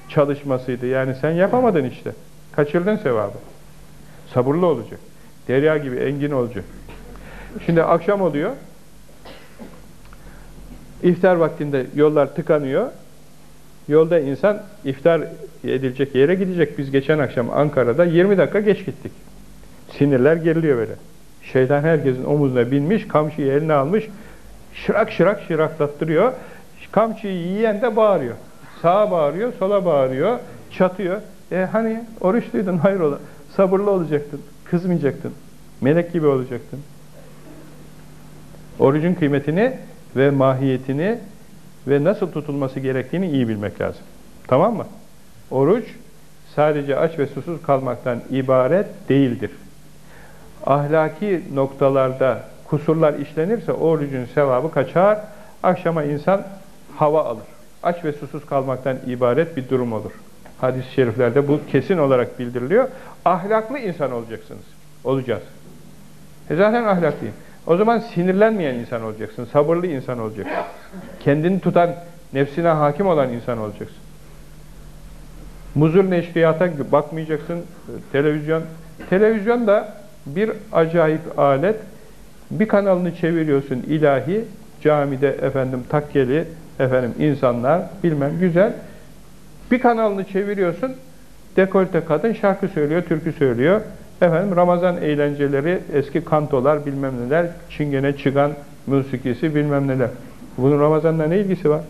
çalışmasıydı. Yani sen yapamadın işte. Kaçırdın sevabı. Sabırlı olacak. Derya gibi engin olacak. Şimdi akşam oluyor. İftar vaktinde yollar tıkanıyor. Yolda insan iftar edilecek yere gidecek. Biz geçen akşam Ankara'da 20 dakika geç gittik. Sinirler geriliyor böyle. Şeytan herkesin omuzuna binmiş, kamçıyı eline almış, şırak şırak şıraklattırıyor. Kamçıyı yiyen de bağırıyor. Sağa bağırıyor, sola bağırıyor, çatıyor. E hani oruçluydun, hayrola. Sabırlı olacaktın, kızmayacaktın. Melek gibi olacaktın. Orucun kıymetini ve mahiyetini ve nasıl tutulması gerektiğini iyi bilmek lazım. Tamam mı? Oruç sadece aç ve susuz kalmaktan ibaret değildir. Ahlaki noktalarda kusurlar işlenirse orucun sevabı kaçar, akşama insan hava alır. Aç ve susuz kalmaktan ibaret bir durum olur. Hadis-i şeriflerde bu kesin olarak bildiriliyor. Ahlaklı insan olacaksınız. Olacağız. E zaten ahlaklıyım. O zaman sinirlenmeyen insan olacaksın, sabırlı insan olacaksın. Kendini tutan, nefsine hakim olan insan olacaksın. Muzur neşriyata bakmayacaksın, televizyon. Televizyon da bir acayip alet. Bir kanalını çeviriyorsun ilahi, camide efendim takkeli, efendim insanlar bilmem güzel. Bir kanalını çeviriyorsun, dekolte kadın şarkı söylüyor, türkü söylüyor. Efendim Ramazan eğlenceleri, eski kantolar bilmem neler, çingene çıkan musikisi bilmem neler. Bunun Ramazan'la ne ilgisi var?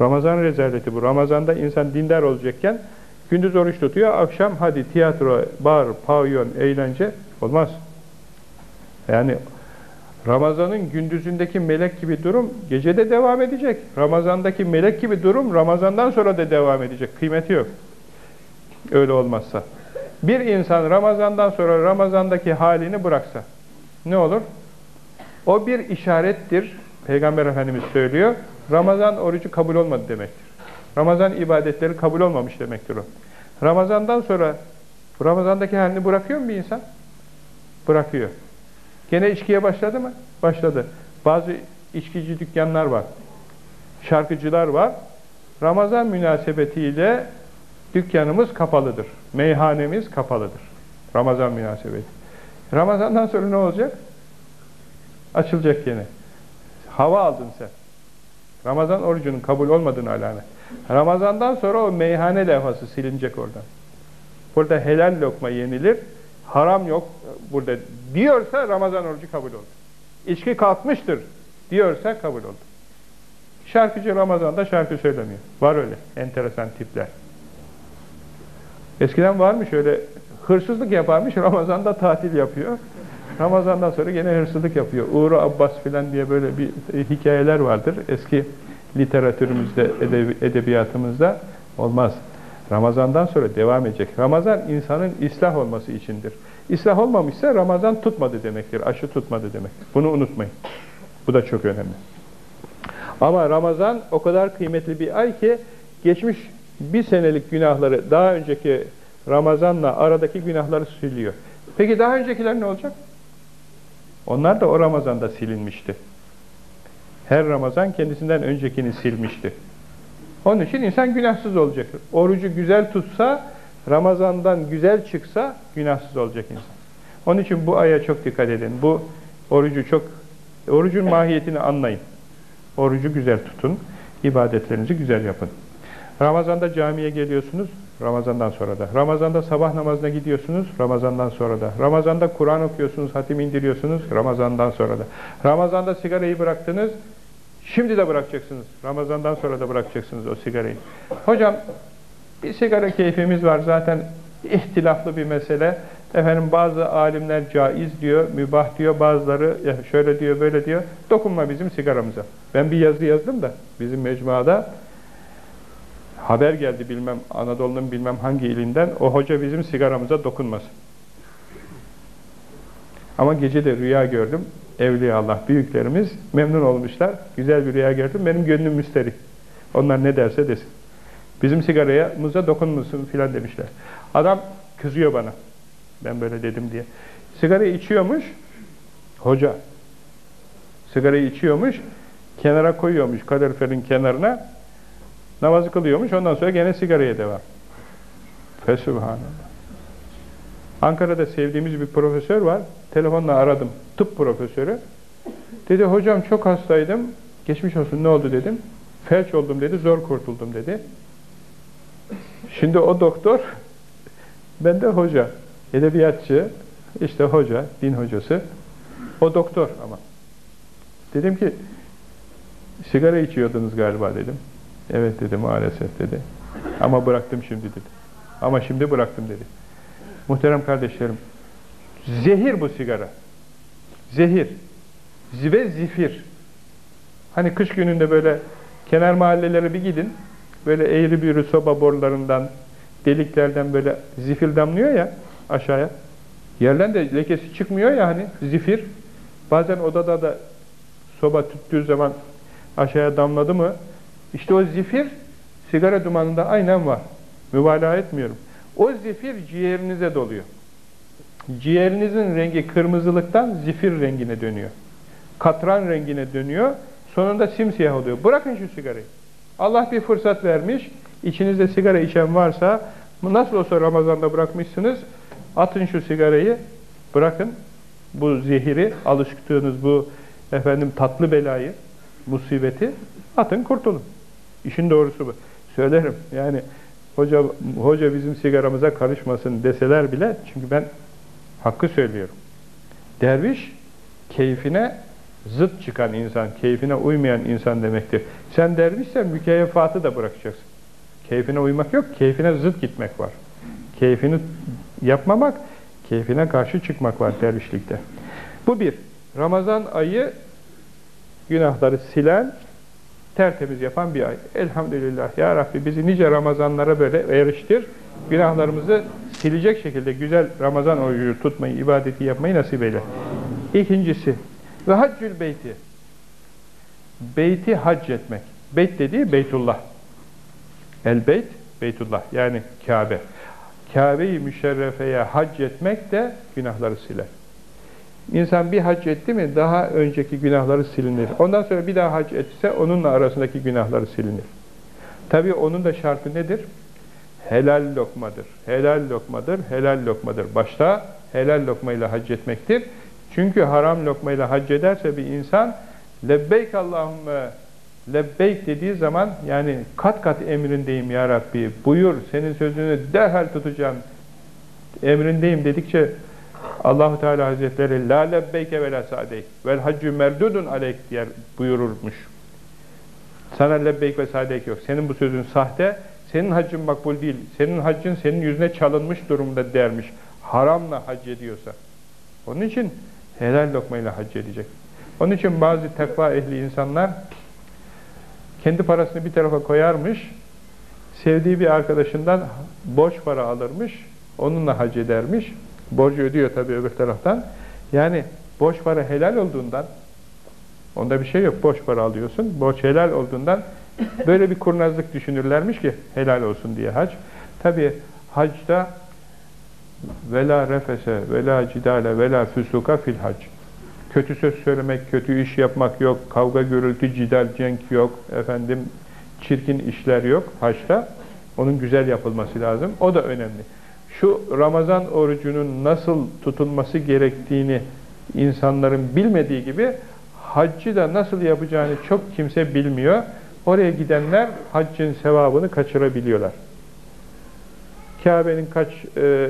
Ramazan rezaleti bu. Ramazan'da insan dindar olacakken gündüz oruç tutuyor, akşam hadi tiyatro, bar, pavyon, eğlence olmaz. Yani Ramazan'ın gündüzündeki melek gibi durum gecede devam edecek. Ramazan'daki melek gibi durum Ramazan'dan sonra da devam edecek. Kıymeti yok. Öyle olmazsa. Bir insan Ramazan'dan sonra Ramazan'daki halini bıraksa ne olur? O bir işarettir. Peygamber Efendimiz söylüyor. Ramazan orucu kabul olmadı demektir. Ramazan ibadetleri kabul olmamış demektir o. Ramazan'dan sonra Ramazan'daki halini bırakıyor mu bir insan? Bırakıyor. Gene içkiye başladı mı? Başladı. Bazı içkici dükkanlar var. Şarkıcılar var. Ramazan münasebetiyle dükkanımız kapalıdır. Meyhanemiz kapalıdır. Ramazan münasebeti. Ramazandan sonra ne olacak? Açılacak yine. Hava aldın sen. Ramazan orucunun kabul olmadığını alamet. Ramazandan sonra o meyhane levhası silinecek oradan. Burada helal lokma yenilir, haram yok burada diyorsa Ramazan orucu kabul olur. İçki kalkmıştır diyorsa kabul oldu. Şarkıcı Ramazan'da şarkı söylemiyor. Var öyle enteresan tipler. Eskiden varmış öyle hırsızlık yaparmış, Ramazan'da tatil yapıyor. Ramazan'dan sonra gene hırsızlık yapıyor. Uğur Abbas filan diye böyle bir hikayeler vardır. Eski literatürümüzde, edebi, edebiyatımızda olmaz. Ramazan'dan sonra devam edecek. Ramazan insanın islah olması içindir. İslah olmamışsa Ramazan tutmadı demektir. Aşı tutmadı demektir. Bunu unutmayın. Bu da çok önemli. Ama Ramazan o kadar kıymetli bir ay ki geçmiş bir senelik günahları daha önceki Ramazan'la aradaki günahları siliyor. Peki daha öncekiler ne olacak? Onlar da o Ramazan'da silinmişti. Her Ramazan kendisinden öncekini silmişti. Onun için insan günahsız olacak. Orucu güzel tutsa, Ramazan'dan güzel çıksa günahsız olacak insan. Onun için bu aya çok dikkat edin. Bu orucu çok, orucun mahiyetini anlayın. Orucu güzel tutun, ibadetlerinizi güzel yapın. Ramazan'da camiye geliyorsunuz, Ramazan'dan sonra da. Ramazan'da sabah namazına gidiyorsunuz, Ramazan'dan sonra da. Ramazan'da Kur'an okuyorsunuz, hatim indiriyorsunuz, Ramazan'dan sonra da. Ramazan'da sigarayı bıraktınız, şimdi de bırakacaksınız. Ramazan'dan sonra da bırakacaksınız o sigarayı. Hocam, bir sigara keyfimiz var zaten ihtilaflı bir mesele. Efendim bazı alimler caiz diyor, mübah diyor, bazıları şöyle diyor, böyle diyor. Dokunma bizim sigaramıza. Ben bir yazı yazdım da bizim mecmuada haber geldi bilmem Anadolu'nun bilmem hangi ilinden o hoca bizim sigaramıza dokunmasın. Ama gece de rüya gördüm. Evliya Allah büyüklerimiz memnun olmuşlar. Güzel bir rüya gördüm. Benim gönlüm müsterih. Onlar ne derse desin. Bizim sigaraya muza dokunmasın filan demişler. Adam kızıyor bana. Ben böyle dedim diye. Sigara içiyormuş. Hoca. Sigarayı içiyormuş. Kenara koyuyormuş kaloriferin kenarına. Namazı kılıyormuş. Ondan sonra gene sigaraya devam. Fesubhanallah. Ankara'da sevdiğimiz bir profesör var. Telefonla aradım. Tıp profesörü. Dedi hocam çok hastaydım. Geçmiş olsun ne oldu dedim. Felç oldum dedi. Zor kurtuldum dedi. Şimdi o doktor ben de hoca. Edebiyatçı. işte hoca. Din hocası. O doktor ama. Dedim ki sigara içiyordunuz galiba dedim. Evet dedi maalesef dedi. Ama bıraktım şimdi dedi. Ama şimdi bıraktım dedi. Muhterem kardeşlerim, zehir bu sigara. Zehir. Ve zifir. Hani kış gününde böyle kenar mahallelere bir gidin, böyle eğri büğrü soba borularından, deliklerden böyle zifir damlıyor ya aşağıya. Yerden de lekesi çıkmıyor ya hani zifir. Bazen odada da soba tüttüğü zaman aşağıya damladı mı işte o zifir sigara dumanında aynen var. Mübalağa etmiyorum. O zifir ciğerinize doluyor. Ciğerinizin rengi kırmızılıktan zifir rengine dönüyor. Katran rengine dönüyor. Sonunda simsiyah oluyor. Bırakın şu sigarayı. Allah bir fırsat vermiş. İçinizde sigara içen varsa nasıl olsa Ramazan'da bırakmışsınız. Atın şu sigarayı. Bırakın bu zehiri, alıştığınız bu efendim tatlı belayı, musibeti atın kurtulun. İşin doğrusu bu. Söylerim. Yani hoca hoca bizim sigaramıza karışmasın deseler bile çünkü ben hakkı söylüyorum. Derviş keyfine zıt çıkan insan, keyfine uymayan insan demektir. Sen dervişsen mükeyyefatı da bırakacaksın. Keyfine uymak yok, keyfine zıt gitmek var. Keyfini yapmamak, keyfine karşı çıkmak var dervişlikte. Bu bir. Ramazan ayı günahları silen, tertemiz yapan bir ay. Elhamdülillah ya Rabbi bizi nice Ramazanlara böyle eriştir. Günahlarımızı silecek şekilde güzel Ramazan orucu tutmayı, ibadeti yapmayı nasip eyle. İkincisi ve haccül beyti. Beyti hac etmek. Beyt dediği Beytullah. El beyt, Beytullah yani Kabe. Kabe-i müşerrefeye hac etmek de günahları siler. İnsan bir hac etti mi daha önceki günahları silinir. Ondan sonra bir daha hac etse onunla arasındaki günahları silinir. Tabii onun da şartı nedir? Helal lokmadır. Helal lokmadır, helal lokmadır. Başta helal lokmayla hac etmektir. Çünkü haram lokmayla hac ederse bir insan lebbeyk Allahümme lebbeyk dediği zaman yani kat kat emrindeyim ya Rabbi buyur senin sözünü derhal tutacağım emrindeyim dedikçe Allahu Teala Hazretleri la lebbeyke ve la sadeyk vel haccü merdudun aleyk diye buyururmuş. Sana lebbeyk ve sadeyk yok. Senin bu sözün sahte, senin haccın makbul değil. Senin haccın senin yüzüne çalınmış durumda dermiş. Haramla hac ediyorsa. Onun için helal lokmayla hac edecek. Onun için bazı tekva ehli insanlar kendi parasını bir tarafa koyarmış, sevdiği bir arkadaşından borç para alırmış, onunla hac edermiş. Borcu ödüyor tabii öbür taraftan. Yani borç para helal olduğundan, onda bir şey yok, borç para alıyorsun, borç helal olduğundan böyle bir kurnazlık düşünürlermiş ki helal olsun diye hac. Tabii hacda vela refese, vela cidale, vela füsuka fil hac. Kötü söz söylemek, kötü iş yapmak yok, kavga gürültü, cidal, cenk yok, efendim çirkin işler yok haçta. Onun güzel yapılması lazım. O da önemli. Şu Ramazan orucunun nasıl tutulması gerektiğini insanların bilmediği gibi haccı da nasıl yapacağını çok kimse bilmiyor. Oraya gidenler haccın sevabını kaçırabiliyorlar. Kabe'nin kaç e,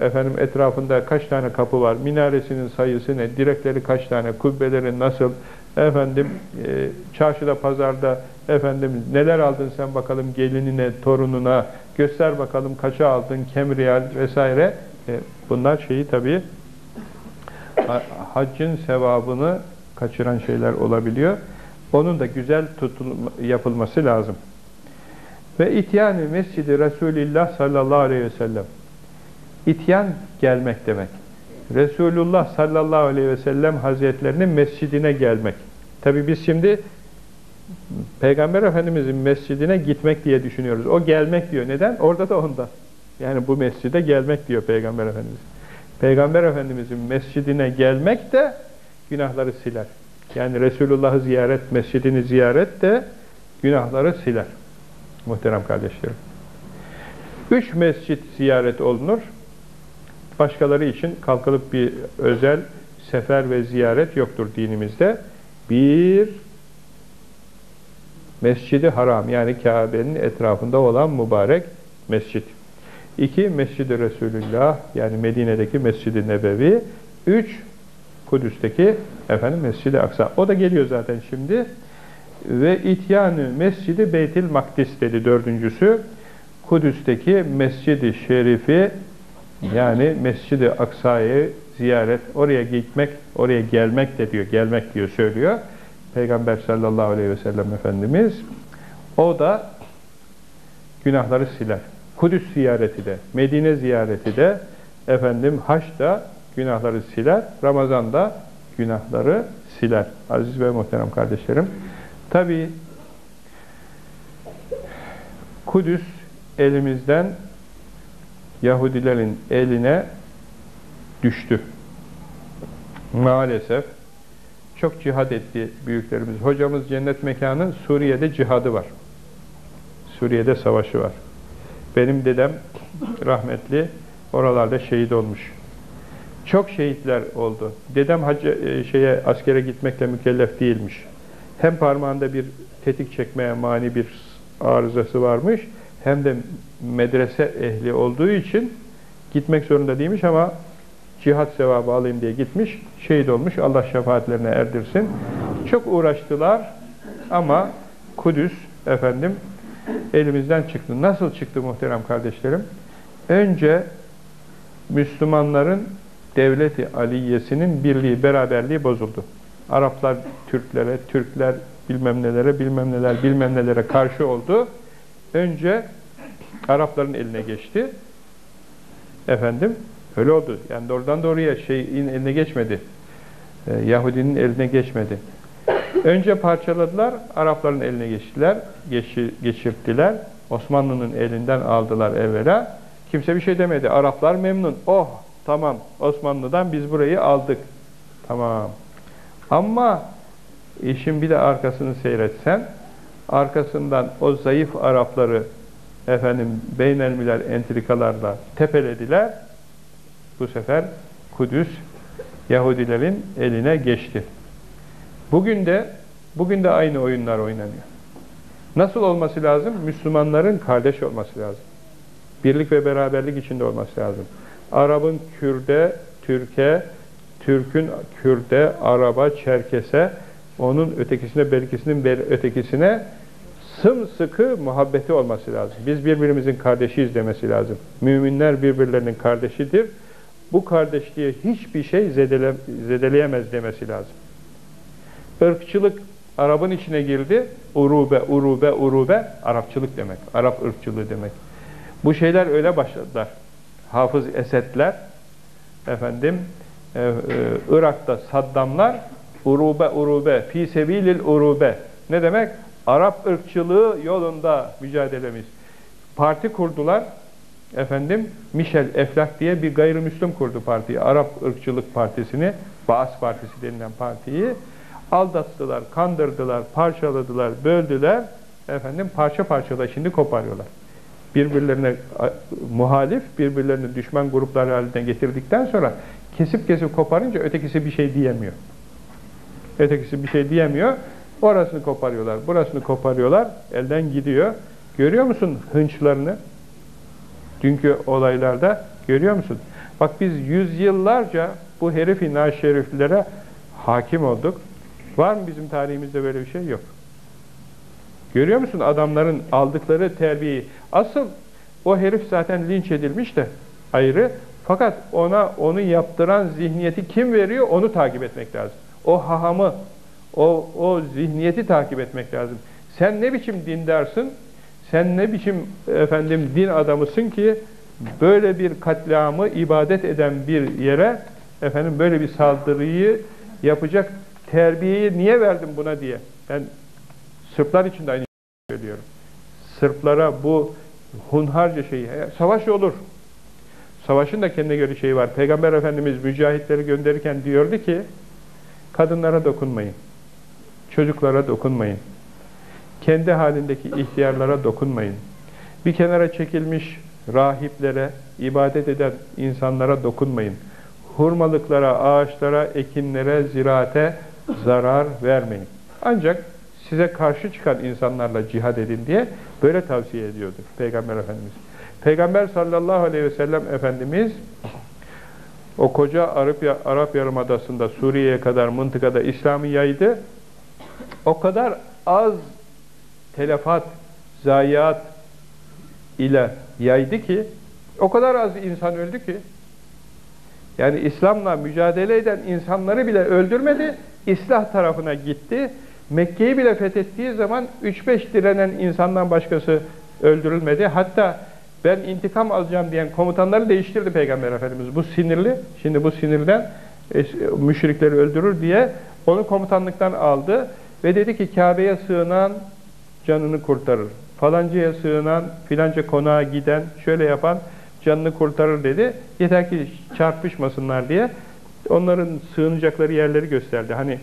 efendim etrafında kaç tane kapı var, minaresinin sayısı ne, direkleri kaç tane, kubbeleri nasıl, efendim e, çarşıda, pazarda efendim neler aldın sen bakalım gelinine, torununa, göster bakalım kaça aldın, kemriyal vesaire. E, bunlar şeyi tabii haccın sevabını kaçıran şeyler olabiliyor. Onun da güzel tutulma, yapılması lazım. Ve ityanı mescidi Resulillah sallallahu aleyhi ve sellem. İtyan gelmek demek. Resulullah sallallahu aleyhi ve sellem hazretlerinin mescidine gelmek. Tabi biz şimdi Peygamber Efendimizin mescidine gitmek diye düşünüyoruz. O gelmek diyor. Neden? Orada da onda. Yani bu mescide gelmek diyor Peygamber Efendimiz. Peygamber Efendimizin mescidine gelmek de günahları siler. Yani Resulullah'ı ziyaret, mescidini ziyaret de günahları siler. Muhterem kardeşlerim. Üç mescit ziyaret olunur. Başkaları için kalkılıp bir özel sefer ve ziyaret yoktur dinimizde. Bir, Mescidi Haram yani Kabe'nin etrafında olan mübarek mescit. İki, Mescid-i Resulullah yani Medine'deki Mescid-i Nebevi. Üç, Kudüs'teki efendim Mescid-i Aksa. O da geliyor zaten şimdi. Ve ityanı Mescid-i Beytil Makdis dedi dördüncüsü. Kudüs'teki Mescid-i Şerif'i yani Mescid-i Aksa'yı ziyaret, oraya gitmek, oraya gelmek de diyor, gelmek diyor söylüyor. Peygamber sallallahu aleyhi ve sellem Efendimiz. O da günahları siler. Kudüs ziyareti de, Medine ziyareti de, efendim haç da günahları siler. Ramazan'da günahları siler. Aziz ve muhterem kardeşlerim. Tabi Kudüs elimizden Yahudilerin eline düştü. Maalesef çok cihad etti büyüklerimiz. Hocamız cennet mekanı Suriye'de cihadı var. Suriye'de savaşı var. Benim dedem rahmetli oralarda şehit olmuş. Çok şehitler oldu. Dedem hacı, e, şeye askere gitmekle mükellef değilmiş. Hem parmağında bir tetik çekmeye mani bir arızası varmış, hem de medrese ehli olduğu için gitmek zorunda değilmiş ama cihat sevabı alayım diye gitmiş, şehit olmuş, Allah şefaatlerine erdirsin. Çok uğraştılar ama Kudüs efendim elimizden çıktı. Nasıl çıktı muhterem kardeşlerim? Önce Müslümanların devleti Aliye'sinin birliği, beraberliği bozuldu. Araplar Türklere, Türkler bilmem nelere, bilmem neler, bilmem nelere karşı oldu. Önce Arapların eline geçti. Efendim, öyle oldu. Yani doğrudan doğruya şeyin eline geçmedi. Ee, Yahudinin eline geçmedi. Önce parçaladılar, Arapların eline geçtiler, geçir, geçirttiler. Osmanlı'nın elinden aldılar evvela. Kimse bir şey demedi. Araplar memnun. Oh, tamam, Osmanlı'dan biz burayı aldık. Tamam. Ama işin bir de arkasını seyretsen, arkasından o zayıf Arapları efendim beynelmiler entrikalarla tepelediler. Bu sefer Kudüs Yahudilerin eline geçti. Bugün de bugün de aynı oyunlar oynanıyor. Nasıl olması lazım? Müslümanların kardeş olması lazım. Birlik ve beraberlik içinde olması lazım. Arap'ın Kürt'e, Türk'e, Türk'ün Kürt'e, Araba, Çerkes'e, onun ötekisine, belkisinin ötekisine sımsıkı muhabbeti olması lazım. Biz birbirimizin kardeşiyiz demesi lazım. Müminler birbirlerinin kardeşidir. Bu kardeşliğe hiçbir şey zedele, zedeleyemez demesi lazım. Irkçılık Arap'ın içine girdi. Urube, urube, urube Arapçılık demek. Arap ırkçılığı demek. Bu şeyler öyle başladılar. Hafız Esedler, efendim, e, e, Irak'ta Saddamlar, urube, urube, fi sebilil urube. Ne demek? Arap ırkçılığı yolunda mücadelemiz. Parti kurdular. Efendim, Michel Eflak diye bir gayrimüslim kurdu partiyi. Arap ırkçılık partisini, Baas Partisi denilen partiyi. Aldattılar, kandırdılar, parçaladılar, böldüler. Efendim parça parça da şimdi koparıyorlar. Birbirlerine muhalif, birbirlerine düşman gruplar haline getirdikten sonra kesip kesip koparınca ötekisi bir şey diyemiyor. Ötekisi bir şey diyemiyor. Orasını koparıyorlar, burasını koparıyorlar. Elden gidiyor. Görüyor musun hınçlarını? Dünkü olaylarda görüyor musun? Bak biz yüzyıllarca bu herif-i naşeriflere hakim olduk. Var mı bizim tarihimizde böyle bir şey? Yok. Görüyor musun adamların aldıkları terbiyeyi? Asıl o herif zaten linç edilmiş de ayrı. Fakat ona onu yaptıran zihniyeti kim veriyor onu takip etmek lazım. O hahamı, o, o zihniyeti takip etmek lazım. Sen ne biçim dindarsın? Sen ne biçim efendim din adamısın ki böyle bir katliamı ibadet eden bir yere efendim böyle bir saldırıyı yapacak terbiyeyi niye verdim buna diye. Ben Sırplar için de aynı şeyi söylüyorum. Sırplara bu hunharca şeyi, savaş olur. Savaşın da kendine göre şeyi var. Peygamber Efendimiz mücahitleri gönderirken diyordu ki kadınlara dokunmayın. Çocuklara dokunmayın. Kendi halindeki ihtiyarlara dokunmayın. Bir kenara çekilmiş rahiplere, ibadet eden insanlara dokunmayın. Hurmalıklara, ağaçlara, ekinlere, ziraate zarar vermeyin. Ancak size karşı çıkan insanlarla cihad edin diye böyle tavsiye ediyordur Peygamber Efendimiz. Peygamber sallallahu aleyhi ve sellem Efendimiz o koca Arap, Arap Yarımadası'nda Suriye'ye kadar mıntıkada İslam'ı yaydı. O kadar az telefat, zayiat ile yaydı ki o kadar az insan öldü ki yani İslam'la mücadele eden insanları bile öldürmedi, İslah tarafına gitti. Mekke'yi bile fethettiği zaman 3-5 direnen insandan başkası öldürülmedi. Hatta ben intikam alacağım diyen komutanları değiştirdi Peygamber Efendimiz. Bu sinirli, şimdi bu sinirden e, müşrikleri öldürür diye onu komutanlıktan aldı ve dedi ki Kabe'ye sığınan canını kurtarır. Falancaya sığınan, filanca konağa giden, şöyle yapan canını kurtarır dedi. Yeter ki çarpışmasınlar diye onların sığınacakları yerleri gösterdi. Hani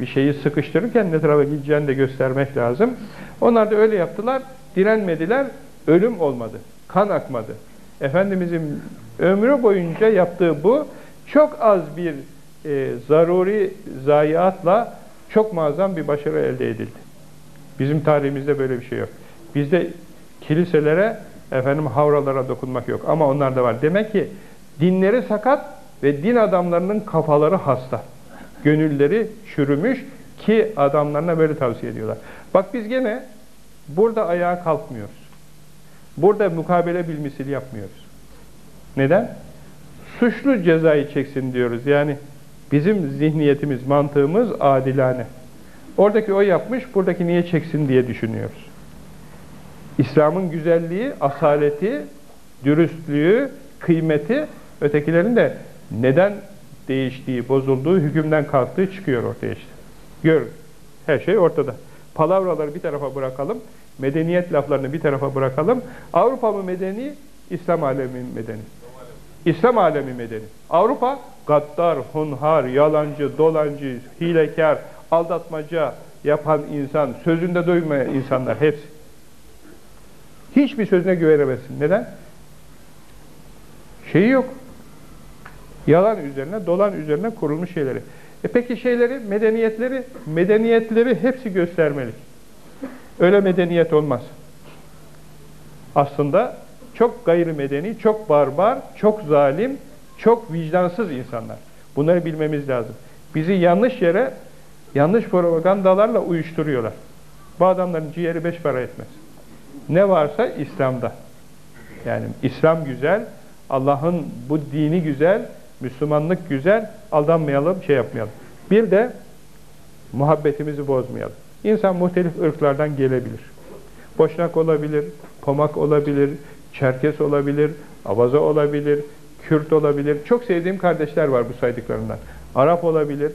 bir şeyi sıkıştırırken ne tarafa gideceğini de göstermek lazım. Onlar da öyle yaptılar. Direnmediler. Ölüm olmadı. Kan akmadı. Efendimizin ömrü boyunca yaptığı bu çok az bir e, zaruri zayiatla çok muazzam bir başarı elde edildi. Bizim tarihimizde böyle bir şey yok. Bizde kiliselere, efendim havralara dokunmak yok. Ama onlar da var. Demek ki dinleri sakat ve din adamlarının kafaları hasta. Gönülleri çürümüş ki adamlarına böyle tavsiye ediyorlar. Bak biz gene burada ayağa kalkmıyoruz. Burada mukabele bilmisil yapmıyoruz. Neden? Suçlu cezayı çeksin diyoruz. Yani bizim zihniyetimiz, mantığımız adilane. Oradaki o yapmış, buradaki niye çeksin diye düşünüyoruz. İslam'ın güzelliği, asaleti, dürüstlüğü, kıymeti ötekilerin de neden değiştiği, bozulduğu, hükümden kalktığı çıkıyor ortaya işte. Gör, her şey ortada. Palavraları bir tarafa bırakalım, medeniyet laflarını bir tarafa bırakalım. Avrupa mı medeni, İslam alemi medeni? İslam alemi medeni. Avrupa gaddar, hunhar, yalancı, dolancı, hilekar, aldatmaca yapan insan, sözünde duymayan insanlar hepsi. Hiçbir sözüne güvenemezsin. Neden? Şeyi yok. Yalan üzerine, dolan üzerine kurulmuş şeyleri. E peki şeyleri, medeniyetleri, medeniyetleri hepsi göstermelik. Öyle medeniyet olmaz. Aslında çok gayrimedeni, çok barbar, çok zalim, Çok vicdansız insanlar. Bunları bilmemiz lazım. Bizi yanlış yere, yanlış propagandalarla uyuşturuyorlar. Bu adamların ciğeri beş para etmez. Ne varsa İslam'da. Yani İslam güzel, Allah'ın bu dini güzel, Müslümanlık güzel, aldanmayalım, şey yapmayalım. Bir de muhabbetimizi bozmayalım. İnsan muhtelif ırklardan gelebilir. Boşnak olabilir, Pomak olabilir, Çerkes olabilir, Abaza olabilir, Kürt olabilir. Çok sevdiğim kardeşler var bu saydıklarından. Arap olabilir,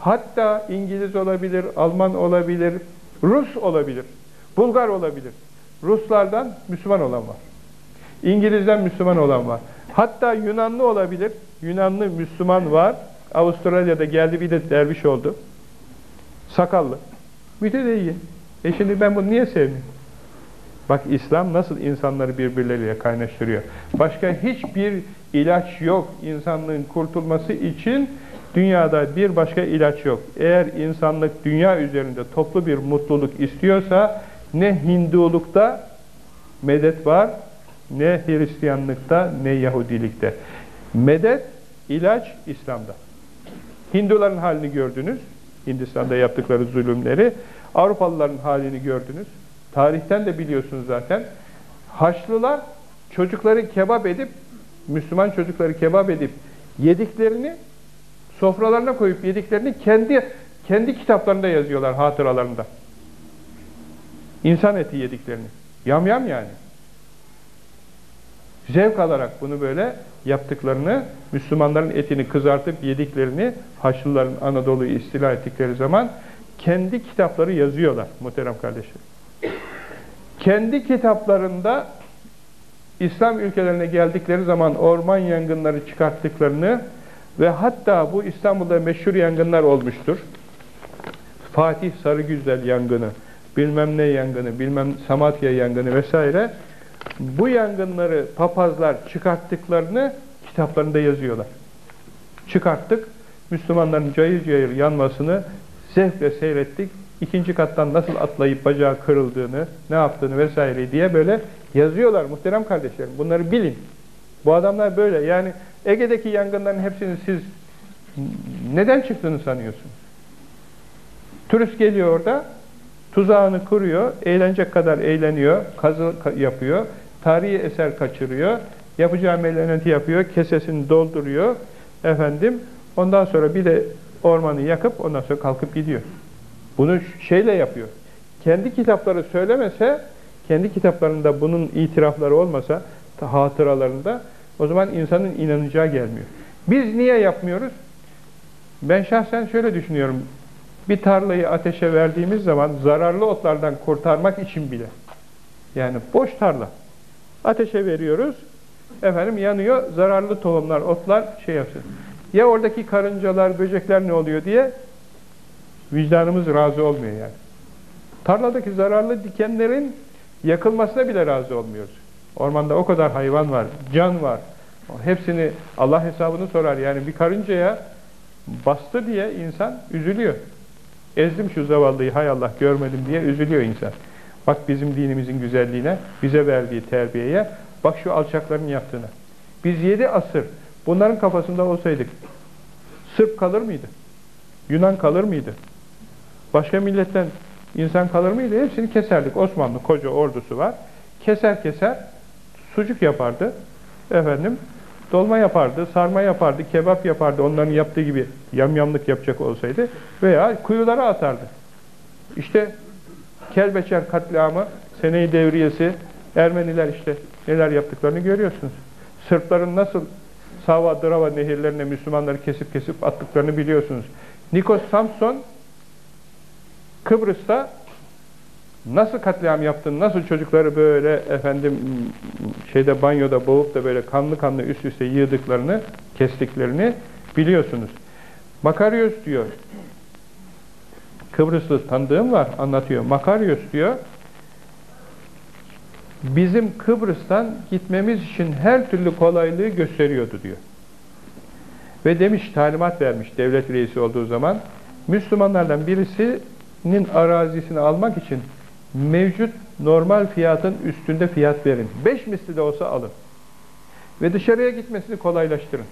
hatta İngiliz olabilir, Alman olabilir, Rus olabilir, Bulgar olabilir. Ruslardan Müslüman olan var. İngiliz'den Müslüman olan var. Hatta Yunanlı olabilir. Yunanlı Müslüman var. Avustralya'da geldi bir de derviş oldu. Sakallı. Mütedeyyin. E şimdi ben bunu niye sevmiyorum? Bak İslam nasıl insanları birbirleriyle kaynaştırıyor. Başka hiçbir ilaç yok insanlığın kurtulması için dünyada bir başka ilaç yok. Eğer insanlık dünya üzerinde toplu bir mutluluk istiyorsa ne Hindulukta medet var ne Hristiyanlıkta ne Yahudilikte. Medet, ilaç İslam'da. Hinduların halini gördünüz. Hindistan'da yaptıkları zulümleri. Avrupalıların halini gördünüz. Tarihten de biliyorsunuz zaten. Haçlılar çocukları kebap edip, Müslüman çocukları kebap edip yediklerini sofralarına koyup yediklerini kendi kendi kitaplarında yazıyorlar hatıralarında. İnsan eti yediklerini. Yam yam yani. Zevk alarak bunu böyle yaptıklarını, Müslümanların etini kızartıp yediklerini, Haçlıların Anadolu'yu istila ettikleri zaman kendi kitapları yazıyorlar muhterem kardeşim. Kendi kitaplarında İslam ülkelerine geldikleri zaman orman yangınları çıkarttıklarını ve hatta bu İstanbul'da meşhur yangınlar olmuştur. Fatih Sarıgüzel yangını, bilmem ne yangını, bilmem Samatya yangını vesaire bu yangınları papazlar çıkarttıklarını kitaplarında yazıyorlar. Çıkarttık, Müslümanların cayır cayır yanmasını zevkle seyrettik. İkinci kattan nasıl atlayıp bacağı kırıldığını, ne yaptığını vesaire diye böyle yazıyorlar muhterem kardeşlerim. Bunları bilin. Bu adamlar böyle. Yani Ege'deki yangınların hepsini siz neden çıktığını sanıyorsunuz? Turist geliyor orada, tuzağını kuruyor, eğlenecek kadar eğleniyor, kazı yapıyor, tarihi eser kaçırıyor, yapacağı melaneti yapıyor, kesesini dolduruyor, efendim, ondan sonra bir de ormanı yakıp ondan sonra kalkıp gidiyor. Bunu şeyle yapıyor. Kendi kitapları söylemese, kendi kitaplarında bunun itirafları olmasa, hatıralarında, o zaman insanın inanacağı gelmiyor. Biz niye yapmıyoruz? Ben şahsen şöyle düşünüyorum. Bir tarlayı ateşe verdiğimiz zaman zararlı otlardan kurtarmak için bile. Yani boş tarla. Ateşe veriyoruz. Efendim yanıyor. Zararlı tohumlar, otlar şey yapsın. Ya oradaki karıncalar, böcekler ne oluyor diye vicdanımız razı olmuyor yani. Tarladaki zararlı dikenlerin yakılmasına bile razı olmuyoruz. Ormanda o kadar hayvan var, can var. Hepsini Allah hesabını sorar. Yani bir karıncaya bastı diye insan üzülüyor. Ezdim şu zavallıyı hay Allah görmedim diye üzülüyor insan. Bak bizim dinimizin güzelliğine, bize verdiği terbiyeye, bak şu alçakların yaptığına. Biz yedi asır bunların kafasında olsaydık Sırp kalır mıydı? Yunan kalır mıydı? Başka milletten insan kalır mıydı? Hepsini keserdik. Osmanlı koca ordusu var. Keser keser sucuk yapardı. Efendim dolma yapardı, sarma yapardı, kebap yapardı. Onların yaptığı gibi yamyamlık yapacak olsaydı veya kuyulara atardı. İşte Kelbeçer katliamı, seneyi devriyesi, Ermeniler işte neler yaptıklarını görüyorsunuz. Sırpların nasıl Sava, Drava nehirlerine Müslümanları kesip kesip attıklarını biliyorsunuz. Nikos Samson Kıbrıs'ta nasıl katliam yaptın, nasıl çocukları böyle efendim şeyde banyoda boğup da böyle kanlı kanlı üst üste yığdıklarını, kestiklerini biliyorsunuz. Makaryos diyor, Kıbrıslı tanıdığım var, anlatıyor. Makaryos diyor, bizim Kıbrıs'tan gitmemiz için her türlü kolaylığı gösteriyordu diyor. Ve demiş, talimat vermiş devlet reisi olduğu zaman, Müslümanlardan birisinin arazisini almak için mevcut normal fiyatın üstünde fiyat verin. Beş misli de olsa alın. ve dışarıya gitmesini kolaylaştırın.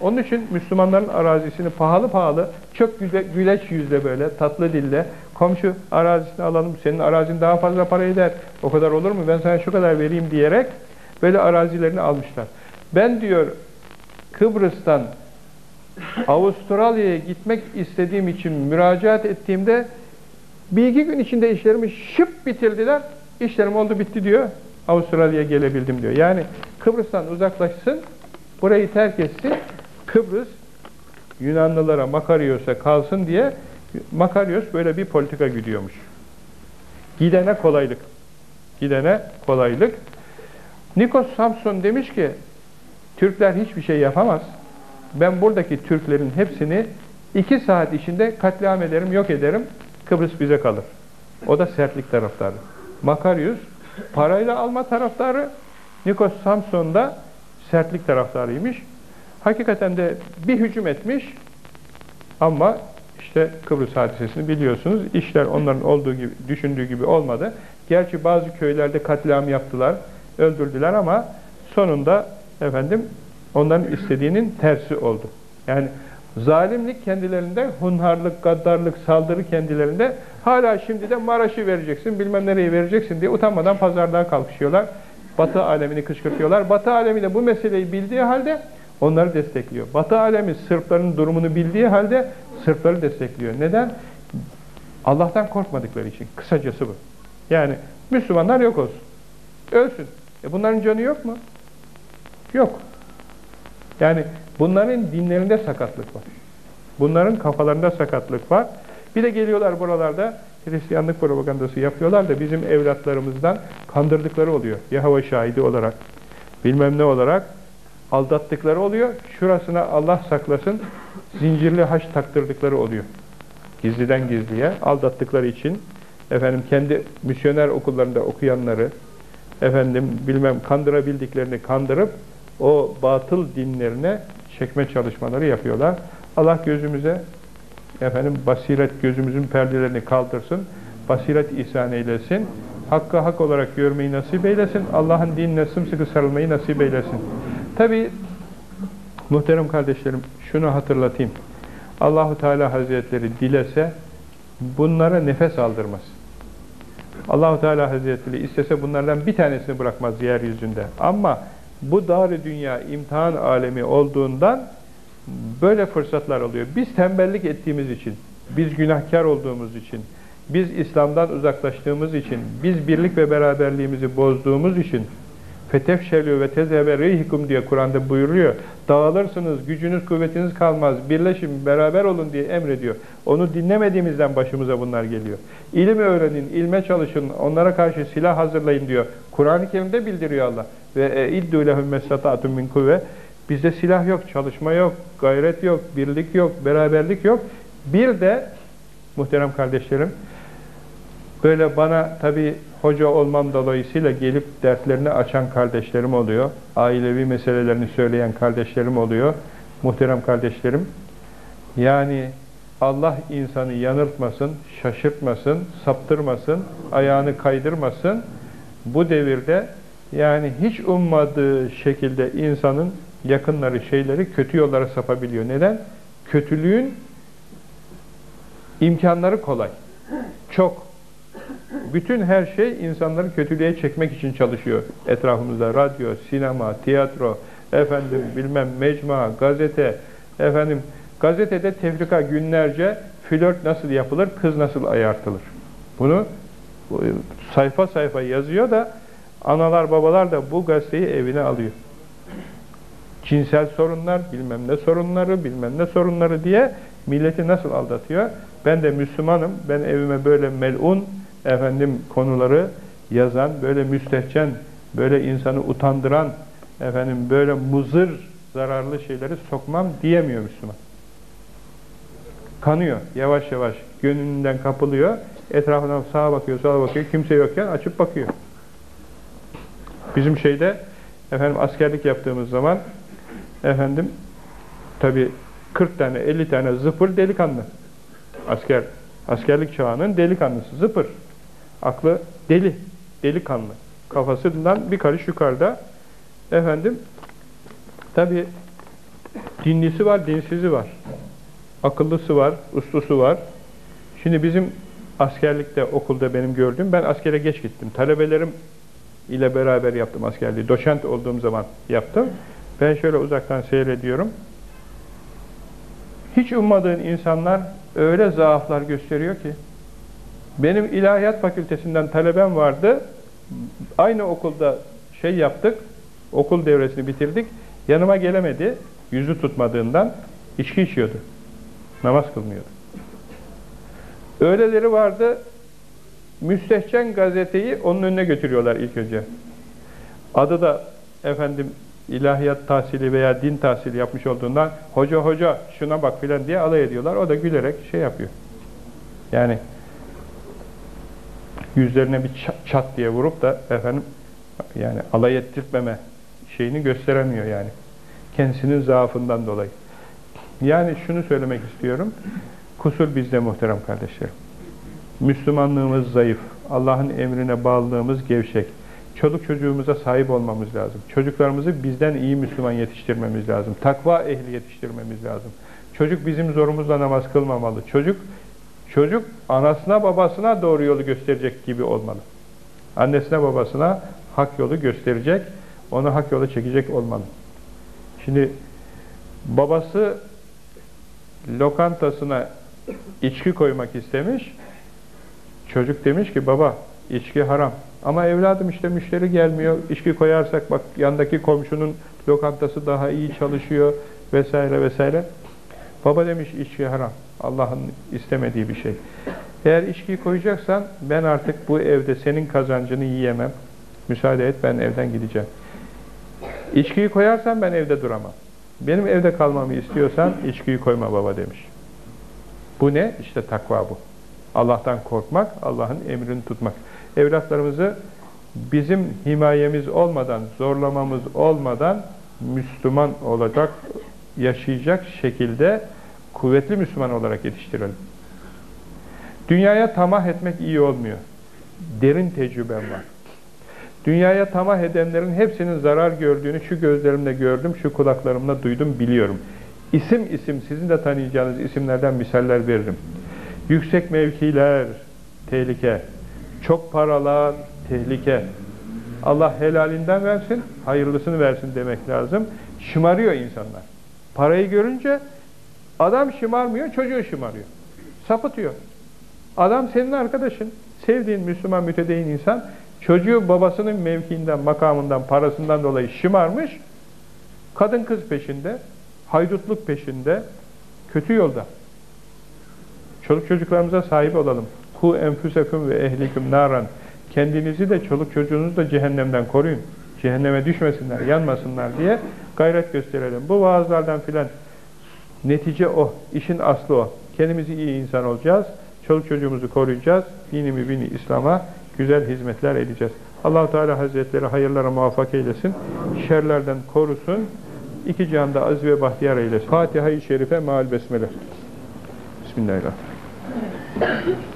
Onun için Müslümanların arazisini pahalı pahalı, çok güzel, güleç yüzle böyle, tatlı dille, komşu arazisini alalım, senin arazin daha fazla para eder, o kadar olur mu, ben sana şu kadar vereyim diyerek böyle arazilerini almışlar. Ben diyor, Kıbrıs'tan Avustralya'ya gitmek istediğim için müracaat ettiğimde bir iki gün içinde işlerimi şıp bitirdiler. İşlerim oldu bitti diyor. Avustralya'ya gelebildim diyor. Yani Kıbrıs'tan uzaklaşsın, burayı terk etsin. Kıbrıs Yunanlılara Makaryos'a kalsın diye Makaryos böyle bir politika gidiyormuş. Gidene kolaylık. Gidene kolaylık. Nikos Samson demiş ki Türkler hiçbir şey yapamaz. Ben buradaki Türklerin hepsini iki saat içinde katliam ederim, yok ederim. Kıbrıs bize kalır. O da sertlik taraftarı. Makaryus parayla alma taraftarı, Nikos Samson da sertlik taraftarıymış. Hakikaten de bir hücum etmiş ama işte Kıbrıs hadisesini biliyorsunuz. İşler onların olduğu gibi, düşündüğü gibi olmadı. Gerçi bazı köylerde katliam yaptılar, öldürdüler ama sonunda efendim onların istediğinin tersi oldu. Yani zalimlik kendilerinde, hunharlık, gaddarlık, saldırı kendilerinde. Hala şimdi de Maraş'ı vereceksin, bilmem nereyi vereceksin diye utanmadan pazardan kalkışıyorlar. Batı alemini kışkırtıyorlar. Batı alemi de bu meseleyi bildiği halde onları destekliyor. Batı alemi Sırpların durumunu bildiği halde Sırpları destekliyor. Neden? Allah'tan korkmadıkları için. Kısacası bu. Yani Müslümanlar yok olsun. Ölsün. E bunların canı yok mu? Yok. Yani bunların dinlerinde sakatlık var. Bunların kafalarında sakatlık var. Bir de geliyorlar buralarda Hristiyanlık propagandası yapıyorlar da bizim evlatlarımızdan kandırdıkları oluyor. Yahova şahidi olarak, bilmem ne olarak aldattıkları oluyor. Şurasına Allah saklasın zincirli haç taktırdıkları oluyor. Gizliden gizliye aldattıkları için efendim kendi misyoner okullarında okuyanları efendim bilmem kandırabildiklerini kandırıp o batıl dinlerine çekme çalışmaları yapıyorlar. Allah gözümüze efendim basiret gözümüzün perdelerini kaldırsın. Basiret ihsan eylesin. Hakkı hak olarak görmeyi nasip eylesin. Allah'ın dinine sımsıkı sarılmayı nasip eylesin. Tabi muhterem kardeşlerim şunu hatırlatayım. Allahu Teala Hazretleri dilese bunlara nefes aldırmaz. Allahu Teala Hazretleri istese bunlardan bir tanesini bırakmaz yeryüzünde. Ama bu dar dünya imtihan alemi olduğundan böyle fırsatlar oluyor. Biz tembellik ettiğimiz için, biz günahkar olduğumuz için, biz İslam'dan uzaklaştığımız için, biz birlik ve beraberliğimizi bozduğumuz için fetefşelü ve tezhebe reyhikum diye Kur'an'da buyuruyor. Dağılırsınız, gücünüz, kuvvetiniz kalmaz, birleşin, beraber olun diye emrediyor. Onu dinlemediğimizden başımıza bunlar geliyor. İlim öğrenin, ilme çalışın, onlara karşı silah hazırlayın diyor. Kur'an-ı Kerim'de bildiriyor Allah. Ve iddu lehum mestata'tum min kuvve. Bizde silah yok, çalışma yok, gayret yok, birlik yok, beraberlik yok. Bir de muhterem kardeşlerim, böyle bana tabi hoca olmam dolayısıyla gelip dertlerini açan kardeşlerim oluyor. Ailevi meselelerini söyleyen kardeşlerim oluyor. Muhterem kardeşlerim. Yani Allah insanı yanıltmasın, şaşırtmasın, saptırmasın, ayağını kaydırmasın. Bu devirde yani hiç ummadığı şekilde insanın yakınları, şeyleri kötü yollara sapabiliyor. Neden? Kötülüğün imkanları kolay. Çok. Bütün her şey insanları kötülüğe çekmek için çalışıyor. Etrafımızda radyo, sinema, tiyatro, efendim bilmem mecmua, gazete, efendim gazetede tefrika günlerce flört nasıl yapılır, kız nasıl ayartılır. Bunu sayfa sayfa yazıyor da analar babalar da bu gazeteyi evine alıyor. Cinsel sorunlar, bilmem ne sorunları, bilmem ne sorunları diye milleti nasıl aldatıyor? Ben de Müslümanım, ben evime böyle melun, efendim konuları yazan, böyle müstehcen, böyle insanı utandıran, efendim böyle muzır, zararlı şeyleri sokmam diyemiyor Müslüman. Kanıyor yavaş yavaş, gönlünden kapılıyor, etrafına sağa bakıyor, sağa bakıyor, kimse yokken açıp bakıyor. Bizim şeyde, efendim askerlik yaptığımız zaman, efendim, tabi 40 tane, 50 tane zıpır delikanlı. Asker, askerlik çağının delikanlısı, zıpır. Aklı deli, delikanlı. Kafasından bir karış yukarıda. Efendim, Tabi dinlisi var, dinsizi var. Akıllısı var, uslusu var. Şimdi bizim askerlikte, okulda benim gördüğüm, ben askere geç gittim. Talebelerim ile beraber yaptım askerliği. Doçent olduğum zaman yaptım. Ben şöyle uzaktan seyrediyorum. Hiç ummadığın insanlar öyle zaaflar gösteriyor ki. Benim ilahiyat fakültesinden talebem vardı. Aynı okulda şey yaptık. Okul devresini bitirdik. Yanıma gelemedi. Yüzü tutmadığından içki içiyordu. Namaz kılmıyordu. Öyleleri vardı. Müstehcen gazeteyi onun önüne götürüyorlar ilk önce. Adı da efendim ilahiyat tahsili veya din tahsili yapmış olduğundan hoca hoca şuna bak filan diye alay ediyorlar. O da gülerek şey yapıyor. Yani yüzlerine bir çat diye vurup da efendim yani alay ettirtmeme şeyini gösteremiyor yani. Kendisinin zaafından dolayı. Yani şunu söylemek istiyorum. Kusur bizde muhterem kardeşlerim. Müslümanlığımız zayıf. Allah'ın emrine bağlılığımız gevşek. Çoluk çocuğumuza sahip olmamız lazım. Çocuklarımızı bizden iyi Müslüman yetiştirmemiz lazım. Takva ehli yetiştirmemiz lazım. Çocuk bizim zorumuzla namaz kılmamalı. Çocuk çocuk anasına babasına doğru yolu gösterecek gibi olmalı. Annesine babasına hak yolu gösterecek, onu hak yola çekecek olmalı. Şimdi babası lokantasına içki koymak istemiş. Çocuk demiş ki baba içki haram. Ama evladım işte müşteri gelmiyor. İçki koyarsak bak yandaki komşunun lokantası daha iyi çalışıyor vesaire vesaire. Baba demiş içki haram. Allah'ın istemediği bir şey. Eğer içkiyi koyacaksan ben artık bu evde senin kazancını yiyemem. Müsaade et ben evden gideceğim. İçkiyi koyarsan ben evde duramam. Benim evde kalmamı istiyorsan içkiyi koyma baba demiş. Bu ne? İşte takva bu. Allah'tan korkmak, Allah'ın emrini tutmak. Evlatlarımızı bizim himayemiz olmadan, zorlamamız olmadan Müslüman olacak, yaşayacak şekilde kuvvetli Müslüman olarak yetiştirelim. Dünyaya tamah etmek iyi olmuyor. Derin tecrübem var. Dünyaya tamah edenlerin hepsinin zarar gördüğünü şu gözlerimle gördüm, şu kulaklarımla duydum, biliyorum. İsim isim, sizin de tanıyacağınız isimlerden misaller veririm. Yüksek mevkiler, tehlike. Çok paralar, tehlike. Allah helalinden versin, hayırlısını versin demek lazım. Şımarıyor insanlar. Parayı görünce adam şımarmıyor, çocuğu şımarıyor. Sapıtıyor. Adam senin arkadaşın, sevdiğin Müslüman mütedeyin insan, çocuğu babasının mevkiinden, makamından, parasından dolayı şımarmış, kadın kız peşinde, haydutluk peşinde, kötü yolda. Çoluk çocuklarımıza sahip olalım. Ku enfüseküm ve ehliküm naran. Kendinizi de çoluk çocuğunuzu da cehennemden koruyun. Cehenneme düşmesinler, yanmasınlar diye gayret gösterelim. Bu vaazlardan filan netice o, işin aslı o. Kendimizi iyi insan olacağız. Çoluk çocuğumuzu koruyacağız. Dini mübini İslam'a güzel hizmetler edeceğiz. allah Teala Hazretleri hayırlara muvaffak eylesin. Şerlerden korusun. İki cihanda aziz ve bahtiyar eylesin. Fatiha-i Şerife maal besmele. Bismillahirrahmanirrahim.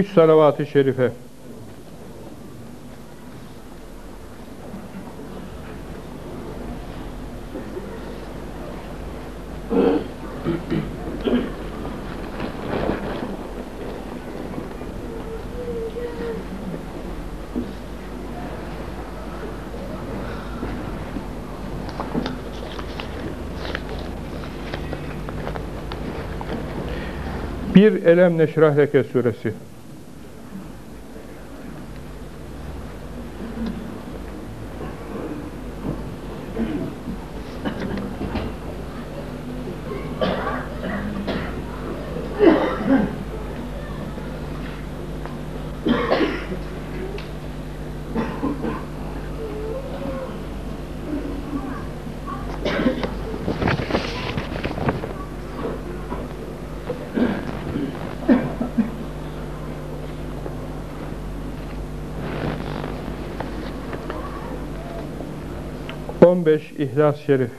Üç salavat-ı şerife. Bir Elem Neşrah Leke suresi. 15 İhlas Şerif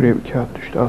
Şuraya bir kağıt düştü al.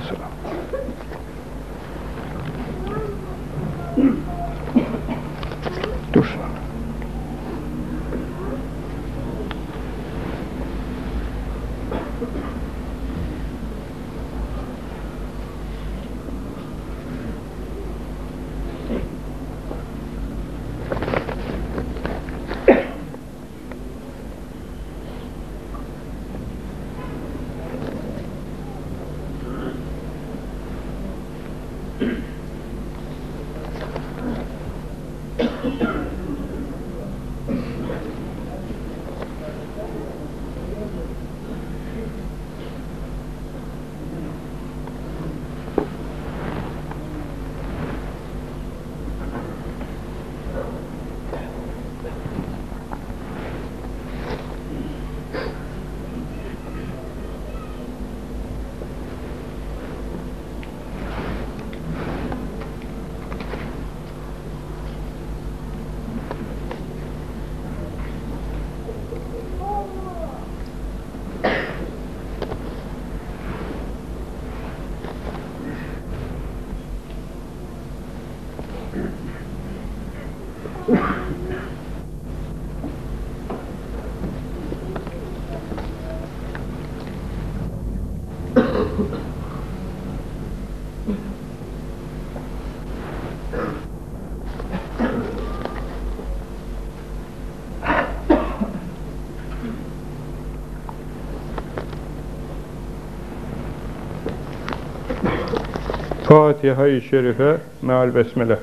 Fatiha-i Şerife meal besmele.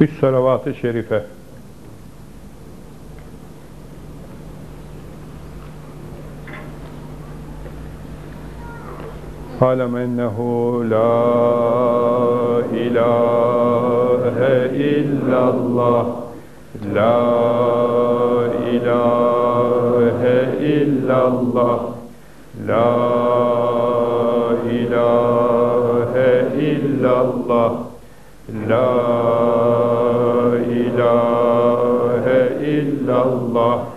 Üç salavat-ı şerife. Alem ennehu la ilahe illallah la ilahe illallah. La ilahe illallah. La ilahe illallah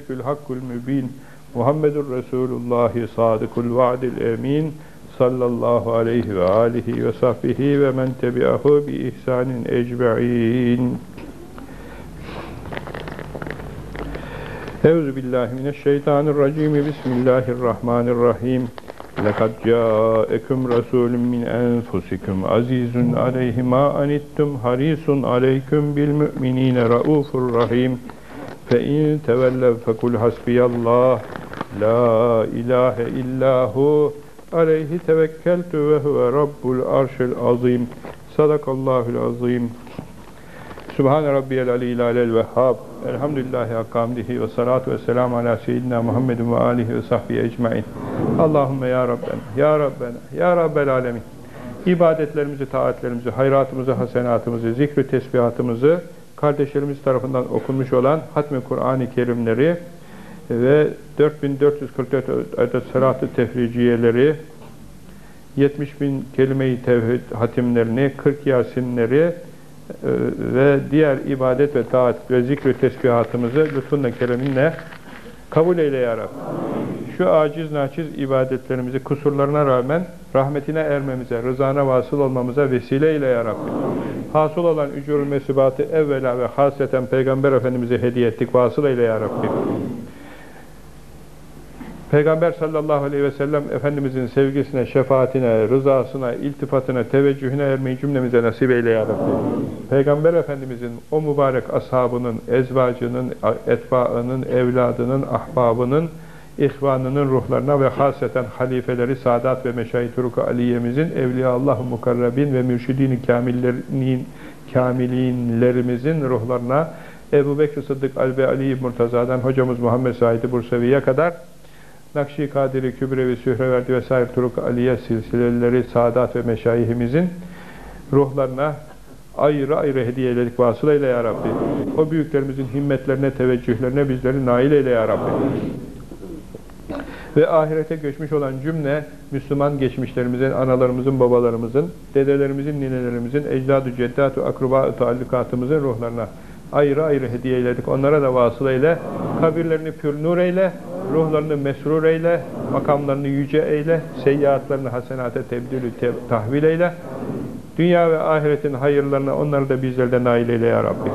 melikül hakkul mübin Muhammedur Resulullah sadıkul vaadil emin sallallahu aleyhi ve alihi ve sahbihi ve men tebi'ahu bi ihsanin ecma'in Euzu billahi mineşşeytanirracim. Bismillahirrahmanirrahim. Lekad ca'ekum rasulun min enfusikum azizun aleyhi ma anittum harisun aleyküm bil müminine raufur rahim. Fe in tevellev fekul hasbiyallah la ilahe illahu aleyhi tevekkeltu ve huve rabbul arşil azim. Sadakallahul azim. Subhane rabbiyel aliyil alel vehhab. Elhamdülillahi hakkamdihi ve salatu ve selamu ala seyyidina Muhammedin ve alihi ve sahbihi ecmain. Allahümme ya Rabbena, ya Rabbena, ya Rabbel alemin. İbadetlerimizi, taatlerimizi, hayratımızı, hasenatımızı, zikri tesbihatımızı, kardeşlerimiz tarafından okunmuş olan hatmi Kur'an-ı Kerimleri ve 4444 adet salat-ı tefriciyeleri, 70 bin kelime-i tevhid hatimlerini, 40 yasinleri e, ve diğer ibadet ve taat ve zikri tesbihatımızı lütfunla kereminle kabul eyle ya Rabbi. Şu aciz naçiz ibadetlerimizi kusurlarına rağmen rahmetine ermemize, rızana vasıl olmamıza vesile eyle ya Rabbi. Hasıl olan ücur mesubatı evvela ve hasreten Peygamber Efendimiz'e hediye ettik. Vasıl eyle ya Rabbi. Peygamber sallallahu aleyhi ve sellem Efendimizin sevgisine, şefaatine, rızasına, iltifatına, teveccühüne ermeyi cümlemize nasip eyle ya Rabbi. Peygamber Efendimizin o mübarek ashabının, ezvacının, etbaının, evladının, ahbabının, ihvanının ruhlarına ve haseten halifeleri, Sadat ve Meşayih Turuk-u Aliye'mizin, Evliya-Allah mukarrabin ve mürşidin kamillerin, kamilinlerimizin ruhlarına, Ebu Bekir Sıddık Albe Ali Murtaza'dan hocamız Muhammed Said Bursevi'ye kadar Nakşi Kadiri Kübrevi Sühreverdi vesaire Turuk Aliye silsileleri Sadat ve Meşayihimizin ruhlarına ayrı ayrı hediye eyledik vasıl eyle ya Rabbi. O büyüklerimizin himmetlerine, teveccühlerine bizleri nail eyle ya Rabbi. Ve ahirete göçmüş olan cümle Müslüman geçmişlerimizin, analarımızın, babalarımızın, dedelerimizin, ninelerimizin, ecdad-ı ceddat-ı akruba-ı taallukatımızın ruhlarına ayrı ayrı hediye eyledik. Onlara da vasıl eyle, kabirlerini pür nur eyle, ruhlarını mesrur eyle, makamlarını yüce eyle, seyyiatlarını hasenate tebdülü te tahvil eyle. Dünya ve ahiretin hayırlarına onları da bizlerden nail eyle ya Rabbi.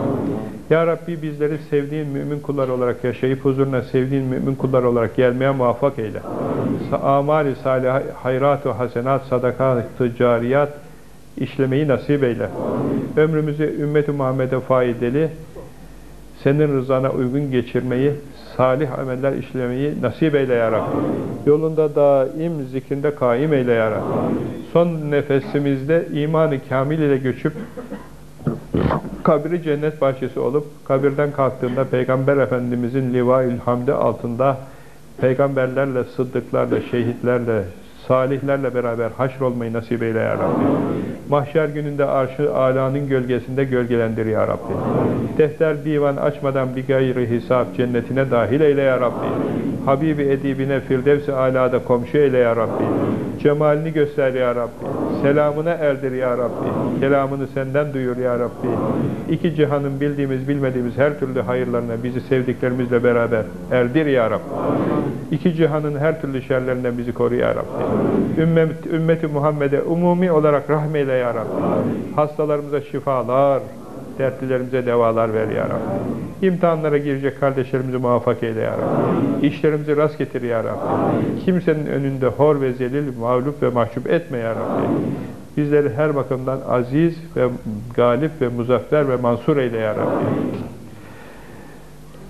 Ya Rabbi bizleri sevdiğin mümin kullar olarak yaşayıp huzuruna sevdiğin mümin kullar olarak gelmeye muvaffak eyle. Amali salih, hayrat hasenat, sadakat-ı cariyat işlemeyi nasip eyle. Ömrümüzü ümmet-i Muhammed'e faydalı, senin rızana uygun geçirmeyi, salih ameller işlemeyi nasip eyle ya Rabbi. Yolunda daim zikrinde kaim eyle ya Rabbi. Son nefesimizde imanı kamil ile göçüp kabri cennet bahçesi olup kabirden kalktığında Peygamber Efendimizin liva-ül hamdi altında peygamberlerle, sıddıklarla, şehitlerle, salihlerle beraber haşr olmayı nasip eyle ya Rabbi. Mahşer gününde arşı alanın gölgesinde gölgelendir ya Rabbi. Defter divan açmadan bir gayri hesap cennetine dahil eyle ya Rabbi. Habibi edibine firdevs-i alada komşu eyle ya Rabbi. Cemalini göster ya Rabbi. Selamına erdir ya Rabbi. Kelamını senden duyur ya Rabbi. İki cihanın bildiğimiz bilmediğimiz her türlü hayırlarına bizi sevdiklerimizle beraber erdir ya Rabbi. İki cihanın her türlü şerlerinden bizi koru ya Rabbi. Ümmet, ümmeti Muhammed'e umumi olarak rahmeyle ya Rabbi. Hastalarımıza şifalar, dertlilerimize devalar ver ya Rabbi. İmtihanlara girecek kardeşlerimizi muvaffak eyle ya Rabbi. İşlerimizi rast getir ya Rabbi. Kimsenin önünde hor ve zelil, mağlup ve mahcup etme ya Rabbi. Bizleri her bakımdan aziz ve galip ve muzaffer ve mansur eyle ya Rabbi.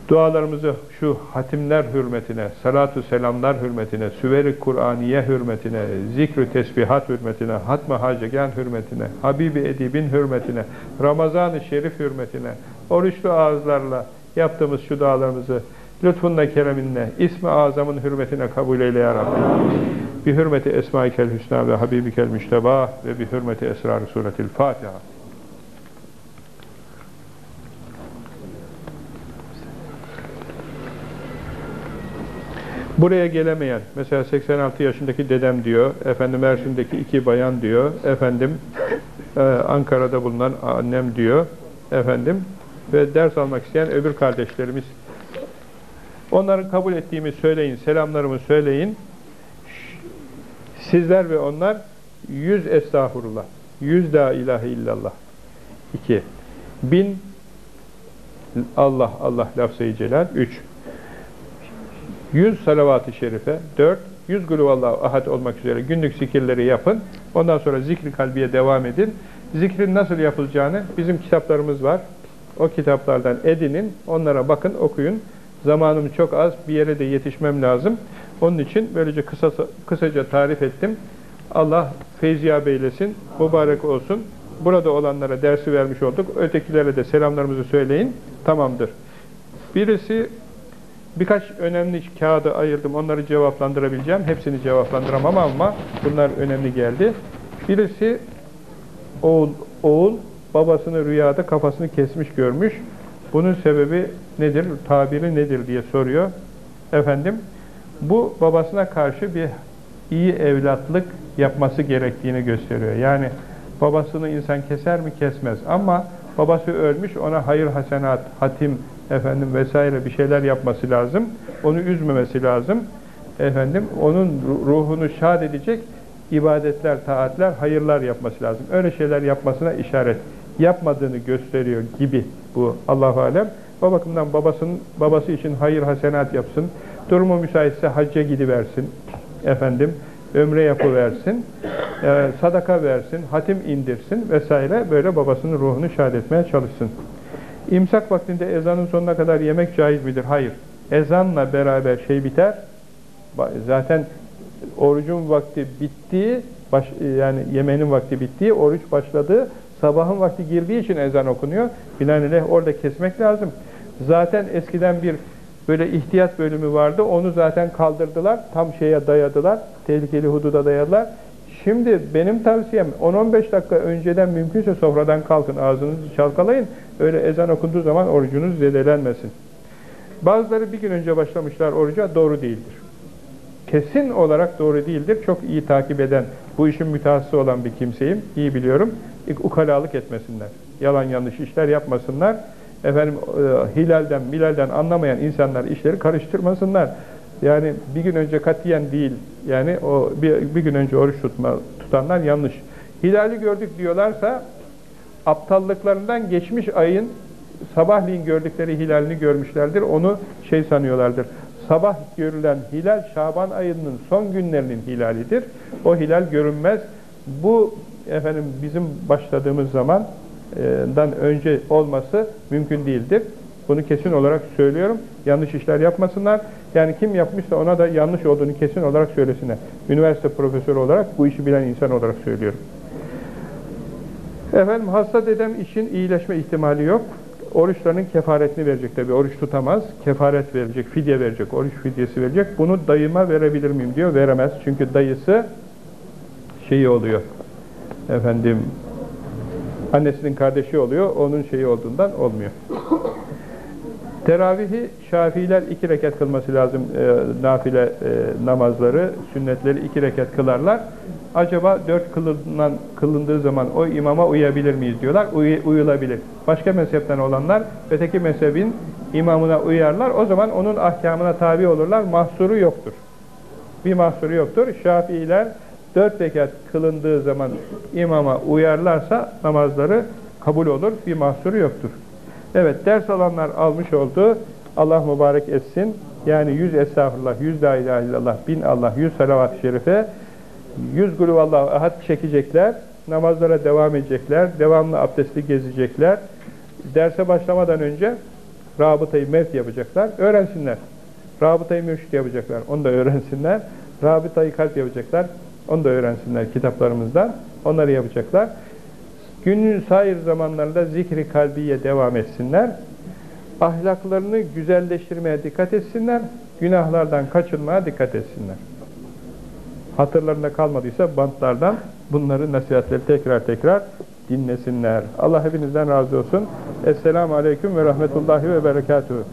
Dualarımızı şu hatimler hürmetine, salatu selamlar hürmetine, süveri Kur'aniye hürmetine, zikr tesbihat hürmetine, hatma hacegan hürmetine, Habibi Edib'in hürmetine, Ramazan-ı Şerif hürmetine, oruçlu ağızlarla yaptığımız şu dualarımızı lütfunla kereminle, ismi azamın hürmetine kabul eyle ya Rabbi. Bir hürmeti Esma-i Kel Hüsna ve Habibi Kel Müşteba ve bir hürmeti Esrar-ı Suretil Fatiha. Buraya gelemeyen, mesela 86 yaşındaki dedem diyor, efendim Mersin'deki iki bayan diyor, efendim e, Ankara'da bulunan annem diyor, efendim ve ders almak isteyen öbür kardeşlerimiz. Onların kabul ettiğimi söyleyin, selamlarımı söyleyin. Sizler ve onlar yüz estağfurullah, yüz la ilahe illallah. İki, bin Allah, Allah lafz-ı celal. Üç, 100 salavat-ı şerife, 4, 100 gülüvallahu ahad olmak üzere günlük zikirleri yapın. Ondan sonra zikri kalbiye devam edin. Zikrin nasıl yapılacağını bizim kitaplarımız var. O kitaplardan edinin, onlara bakın, okuyun. Zamanım çok az, bir yere de yetişmem lazım. Onun için böylece kısa, kısaca tarif ettim. Allah feyziyab eylesin, mübarek olsun. Burada olanlara dersi vermiş olduk. Ötekilere de selamlarımızı söyleyin. Tamamdır. Birisi birkaç önemli kağıdı ayırdım. Onları cevaplandırabileceğim. Hepsini cevaplandıramam ama bunlar önemli geldi. Birisi oğul, oğul babasını rüyada kafasını kesmiş görmüş. Bunun sebebi nedir? Tabiri nedir diye soruyor. Efendim bu babasına karşı bir iyi evlatlık yapması gerektiğini gösteriyor. Yani babasını insan keser mi kesmez ama babası ölmüş ona hayır hasenat, hatim efendim vesaire bir şeyler yapması lazım. Onu üzmemesi lazım. Efendim onun ruhunu şad edecek ibadetler, taatler, hayırlar yapması lazım. Öyle şeyler yapmasına işaret yapmadığını gösteriyor gibi bu Allahu alem. O bakımdan babasının babası için hayır hasenat yapsın. Durumu müsaitse hacca gidiversin. Efendim ömre yapıversin. E, sadaka versin, hatim indirsin vesaire böyle babasının ruhunu şad etmeye çalışsın. İmsak vaktinde ezanın sonuna kadar yemek caiz midir? Hayır. Ezanla beraber şey biter. Zaten orucun vakti bittiği, baş, yani yemenin vakti bittiği, oruç başladığı, sabahın vakti girdiği için ezan okunuyor. Binaenaleyh orada kesmek lazım. Zaten eskiden bir böyle ihtiyat bölümü vardı. Onu zaten kaldırdılar. Tam şeye dayadılar. Tehlikeli hududa dayadılar. Şimdi benim tavsiyem 10-15 dakika önceden mümkünse sofradan kalkın, ağzınızı çalkalayın. Öyle ezan okunduğu zaman orucunuz zedelenmesin. Bazıları bir gün önce başlamışlar oruca doğru değildir. Kesin olarak doğru değildir. Çok iyi takip eden, bu işin mütehassısı olan bir kimseyim. İyi biliyorum. Ukalalık etmesinler. Yalan yanlış işler yapmasınlar. Efendim e, hilalden, milalden anlamayan insanlar işleri karıştırmasınlar. Yani bir gün önce katiyen değil. Yani o bir, bir gün önce oruç tutma, tutanlar yanlış. Hilali gördük diyorlarsa aptallıklarından geçmiş ayın sabahleyin gördükleri hilalini görmüşlerdir. Onu şey sanıyorlardır. Sabah görülen hilal Şaban ayının son günlerinin hilalidir. O hilal görünmez. Bu efendim bizim başladığımız zamandan önce olması mümkün değildir. Bunu kesin olarak söylüyorum. Yanlış işler yapmasınlar. Yani kim yapmışsa ona da yanlış olduğunu kesin olarak söylesinler. Üniversite profesörü olarak, bu işi bilen insan olarak söylüyorum. Efendim hasta dedem için iyileşme ihtimali yok. Oruçlarının kefaretini verecek tabi. Oruç tutamaz. Kefaret verecek, fidye verecek, oruç fidyesi verecek. Bunu dayıma verebilir miyim diyor. Veremez. Çünkü dayısı şeyi oluyor. Efendim annesinin kardeşi oluyor. Onun şeyi olduğundan olmuyor. Teravihi Şafiiler iki rekat kılması lazım e, nafile e, namazları, sünnetleri iki rekat kılarlar. Acaba dört kılınan, kılındığı zaman o imama uyabilir miyiz diyorlar. Uy, uyulabilir. Başka mezhepten olanlar öteki mezhebin imamına uyarlar. O zaman onun ahkamına tabi olurlar. Mahsuru yoktur. Bir mahsuru yoktur. Şafiiler dört rekat kılındığı zaman imama uyarlarsa namazları kabul olur. Bir mahsuru yoktur. Evet ders alanlar almış oldu. Allah mübarek etsin. Yani yüz estağfurullah, yüz la ilahe illallah, bin Allah, yüz salavat-ı şerife, yüz gulüvallahu ahad çekecekler. Namazlara devam edecekler. Devamlı abdestli gezecekler. Derse başlamadan önce rabıtayı mevt yapacaklar. Öğrensinler. Rabıtayı mürşit yapacaklar. Onu da öğrensinler. Rabıtayı kalp yapacaklar. Onu da öğrensinler kitaplarımızdan. Onları yapacaklar. Günün sair zamanlarında zikri kalbiye devam etsinler. Ahlaklarını güzelleştirmeye dikkat etsinler. Günahlardan kaçınmaya dikkat etsinler. Hatırlarında kalmadıysa bantlardan bunları nasihatleri tekrar tekrar dinlesinler. Allah hepinizden razı olsun. Esselamu Aleyküm ve Rahmetullahi ve Berekatuhu.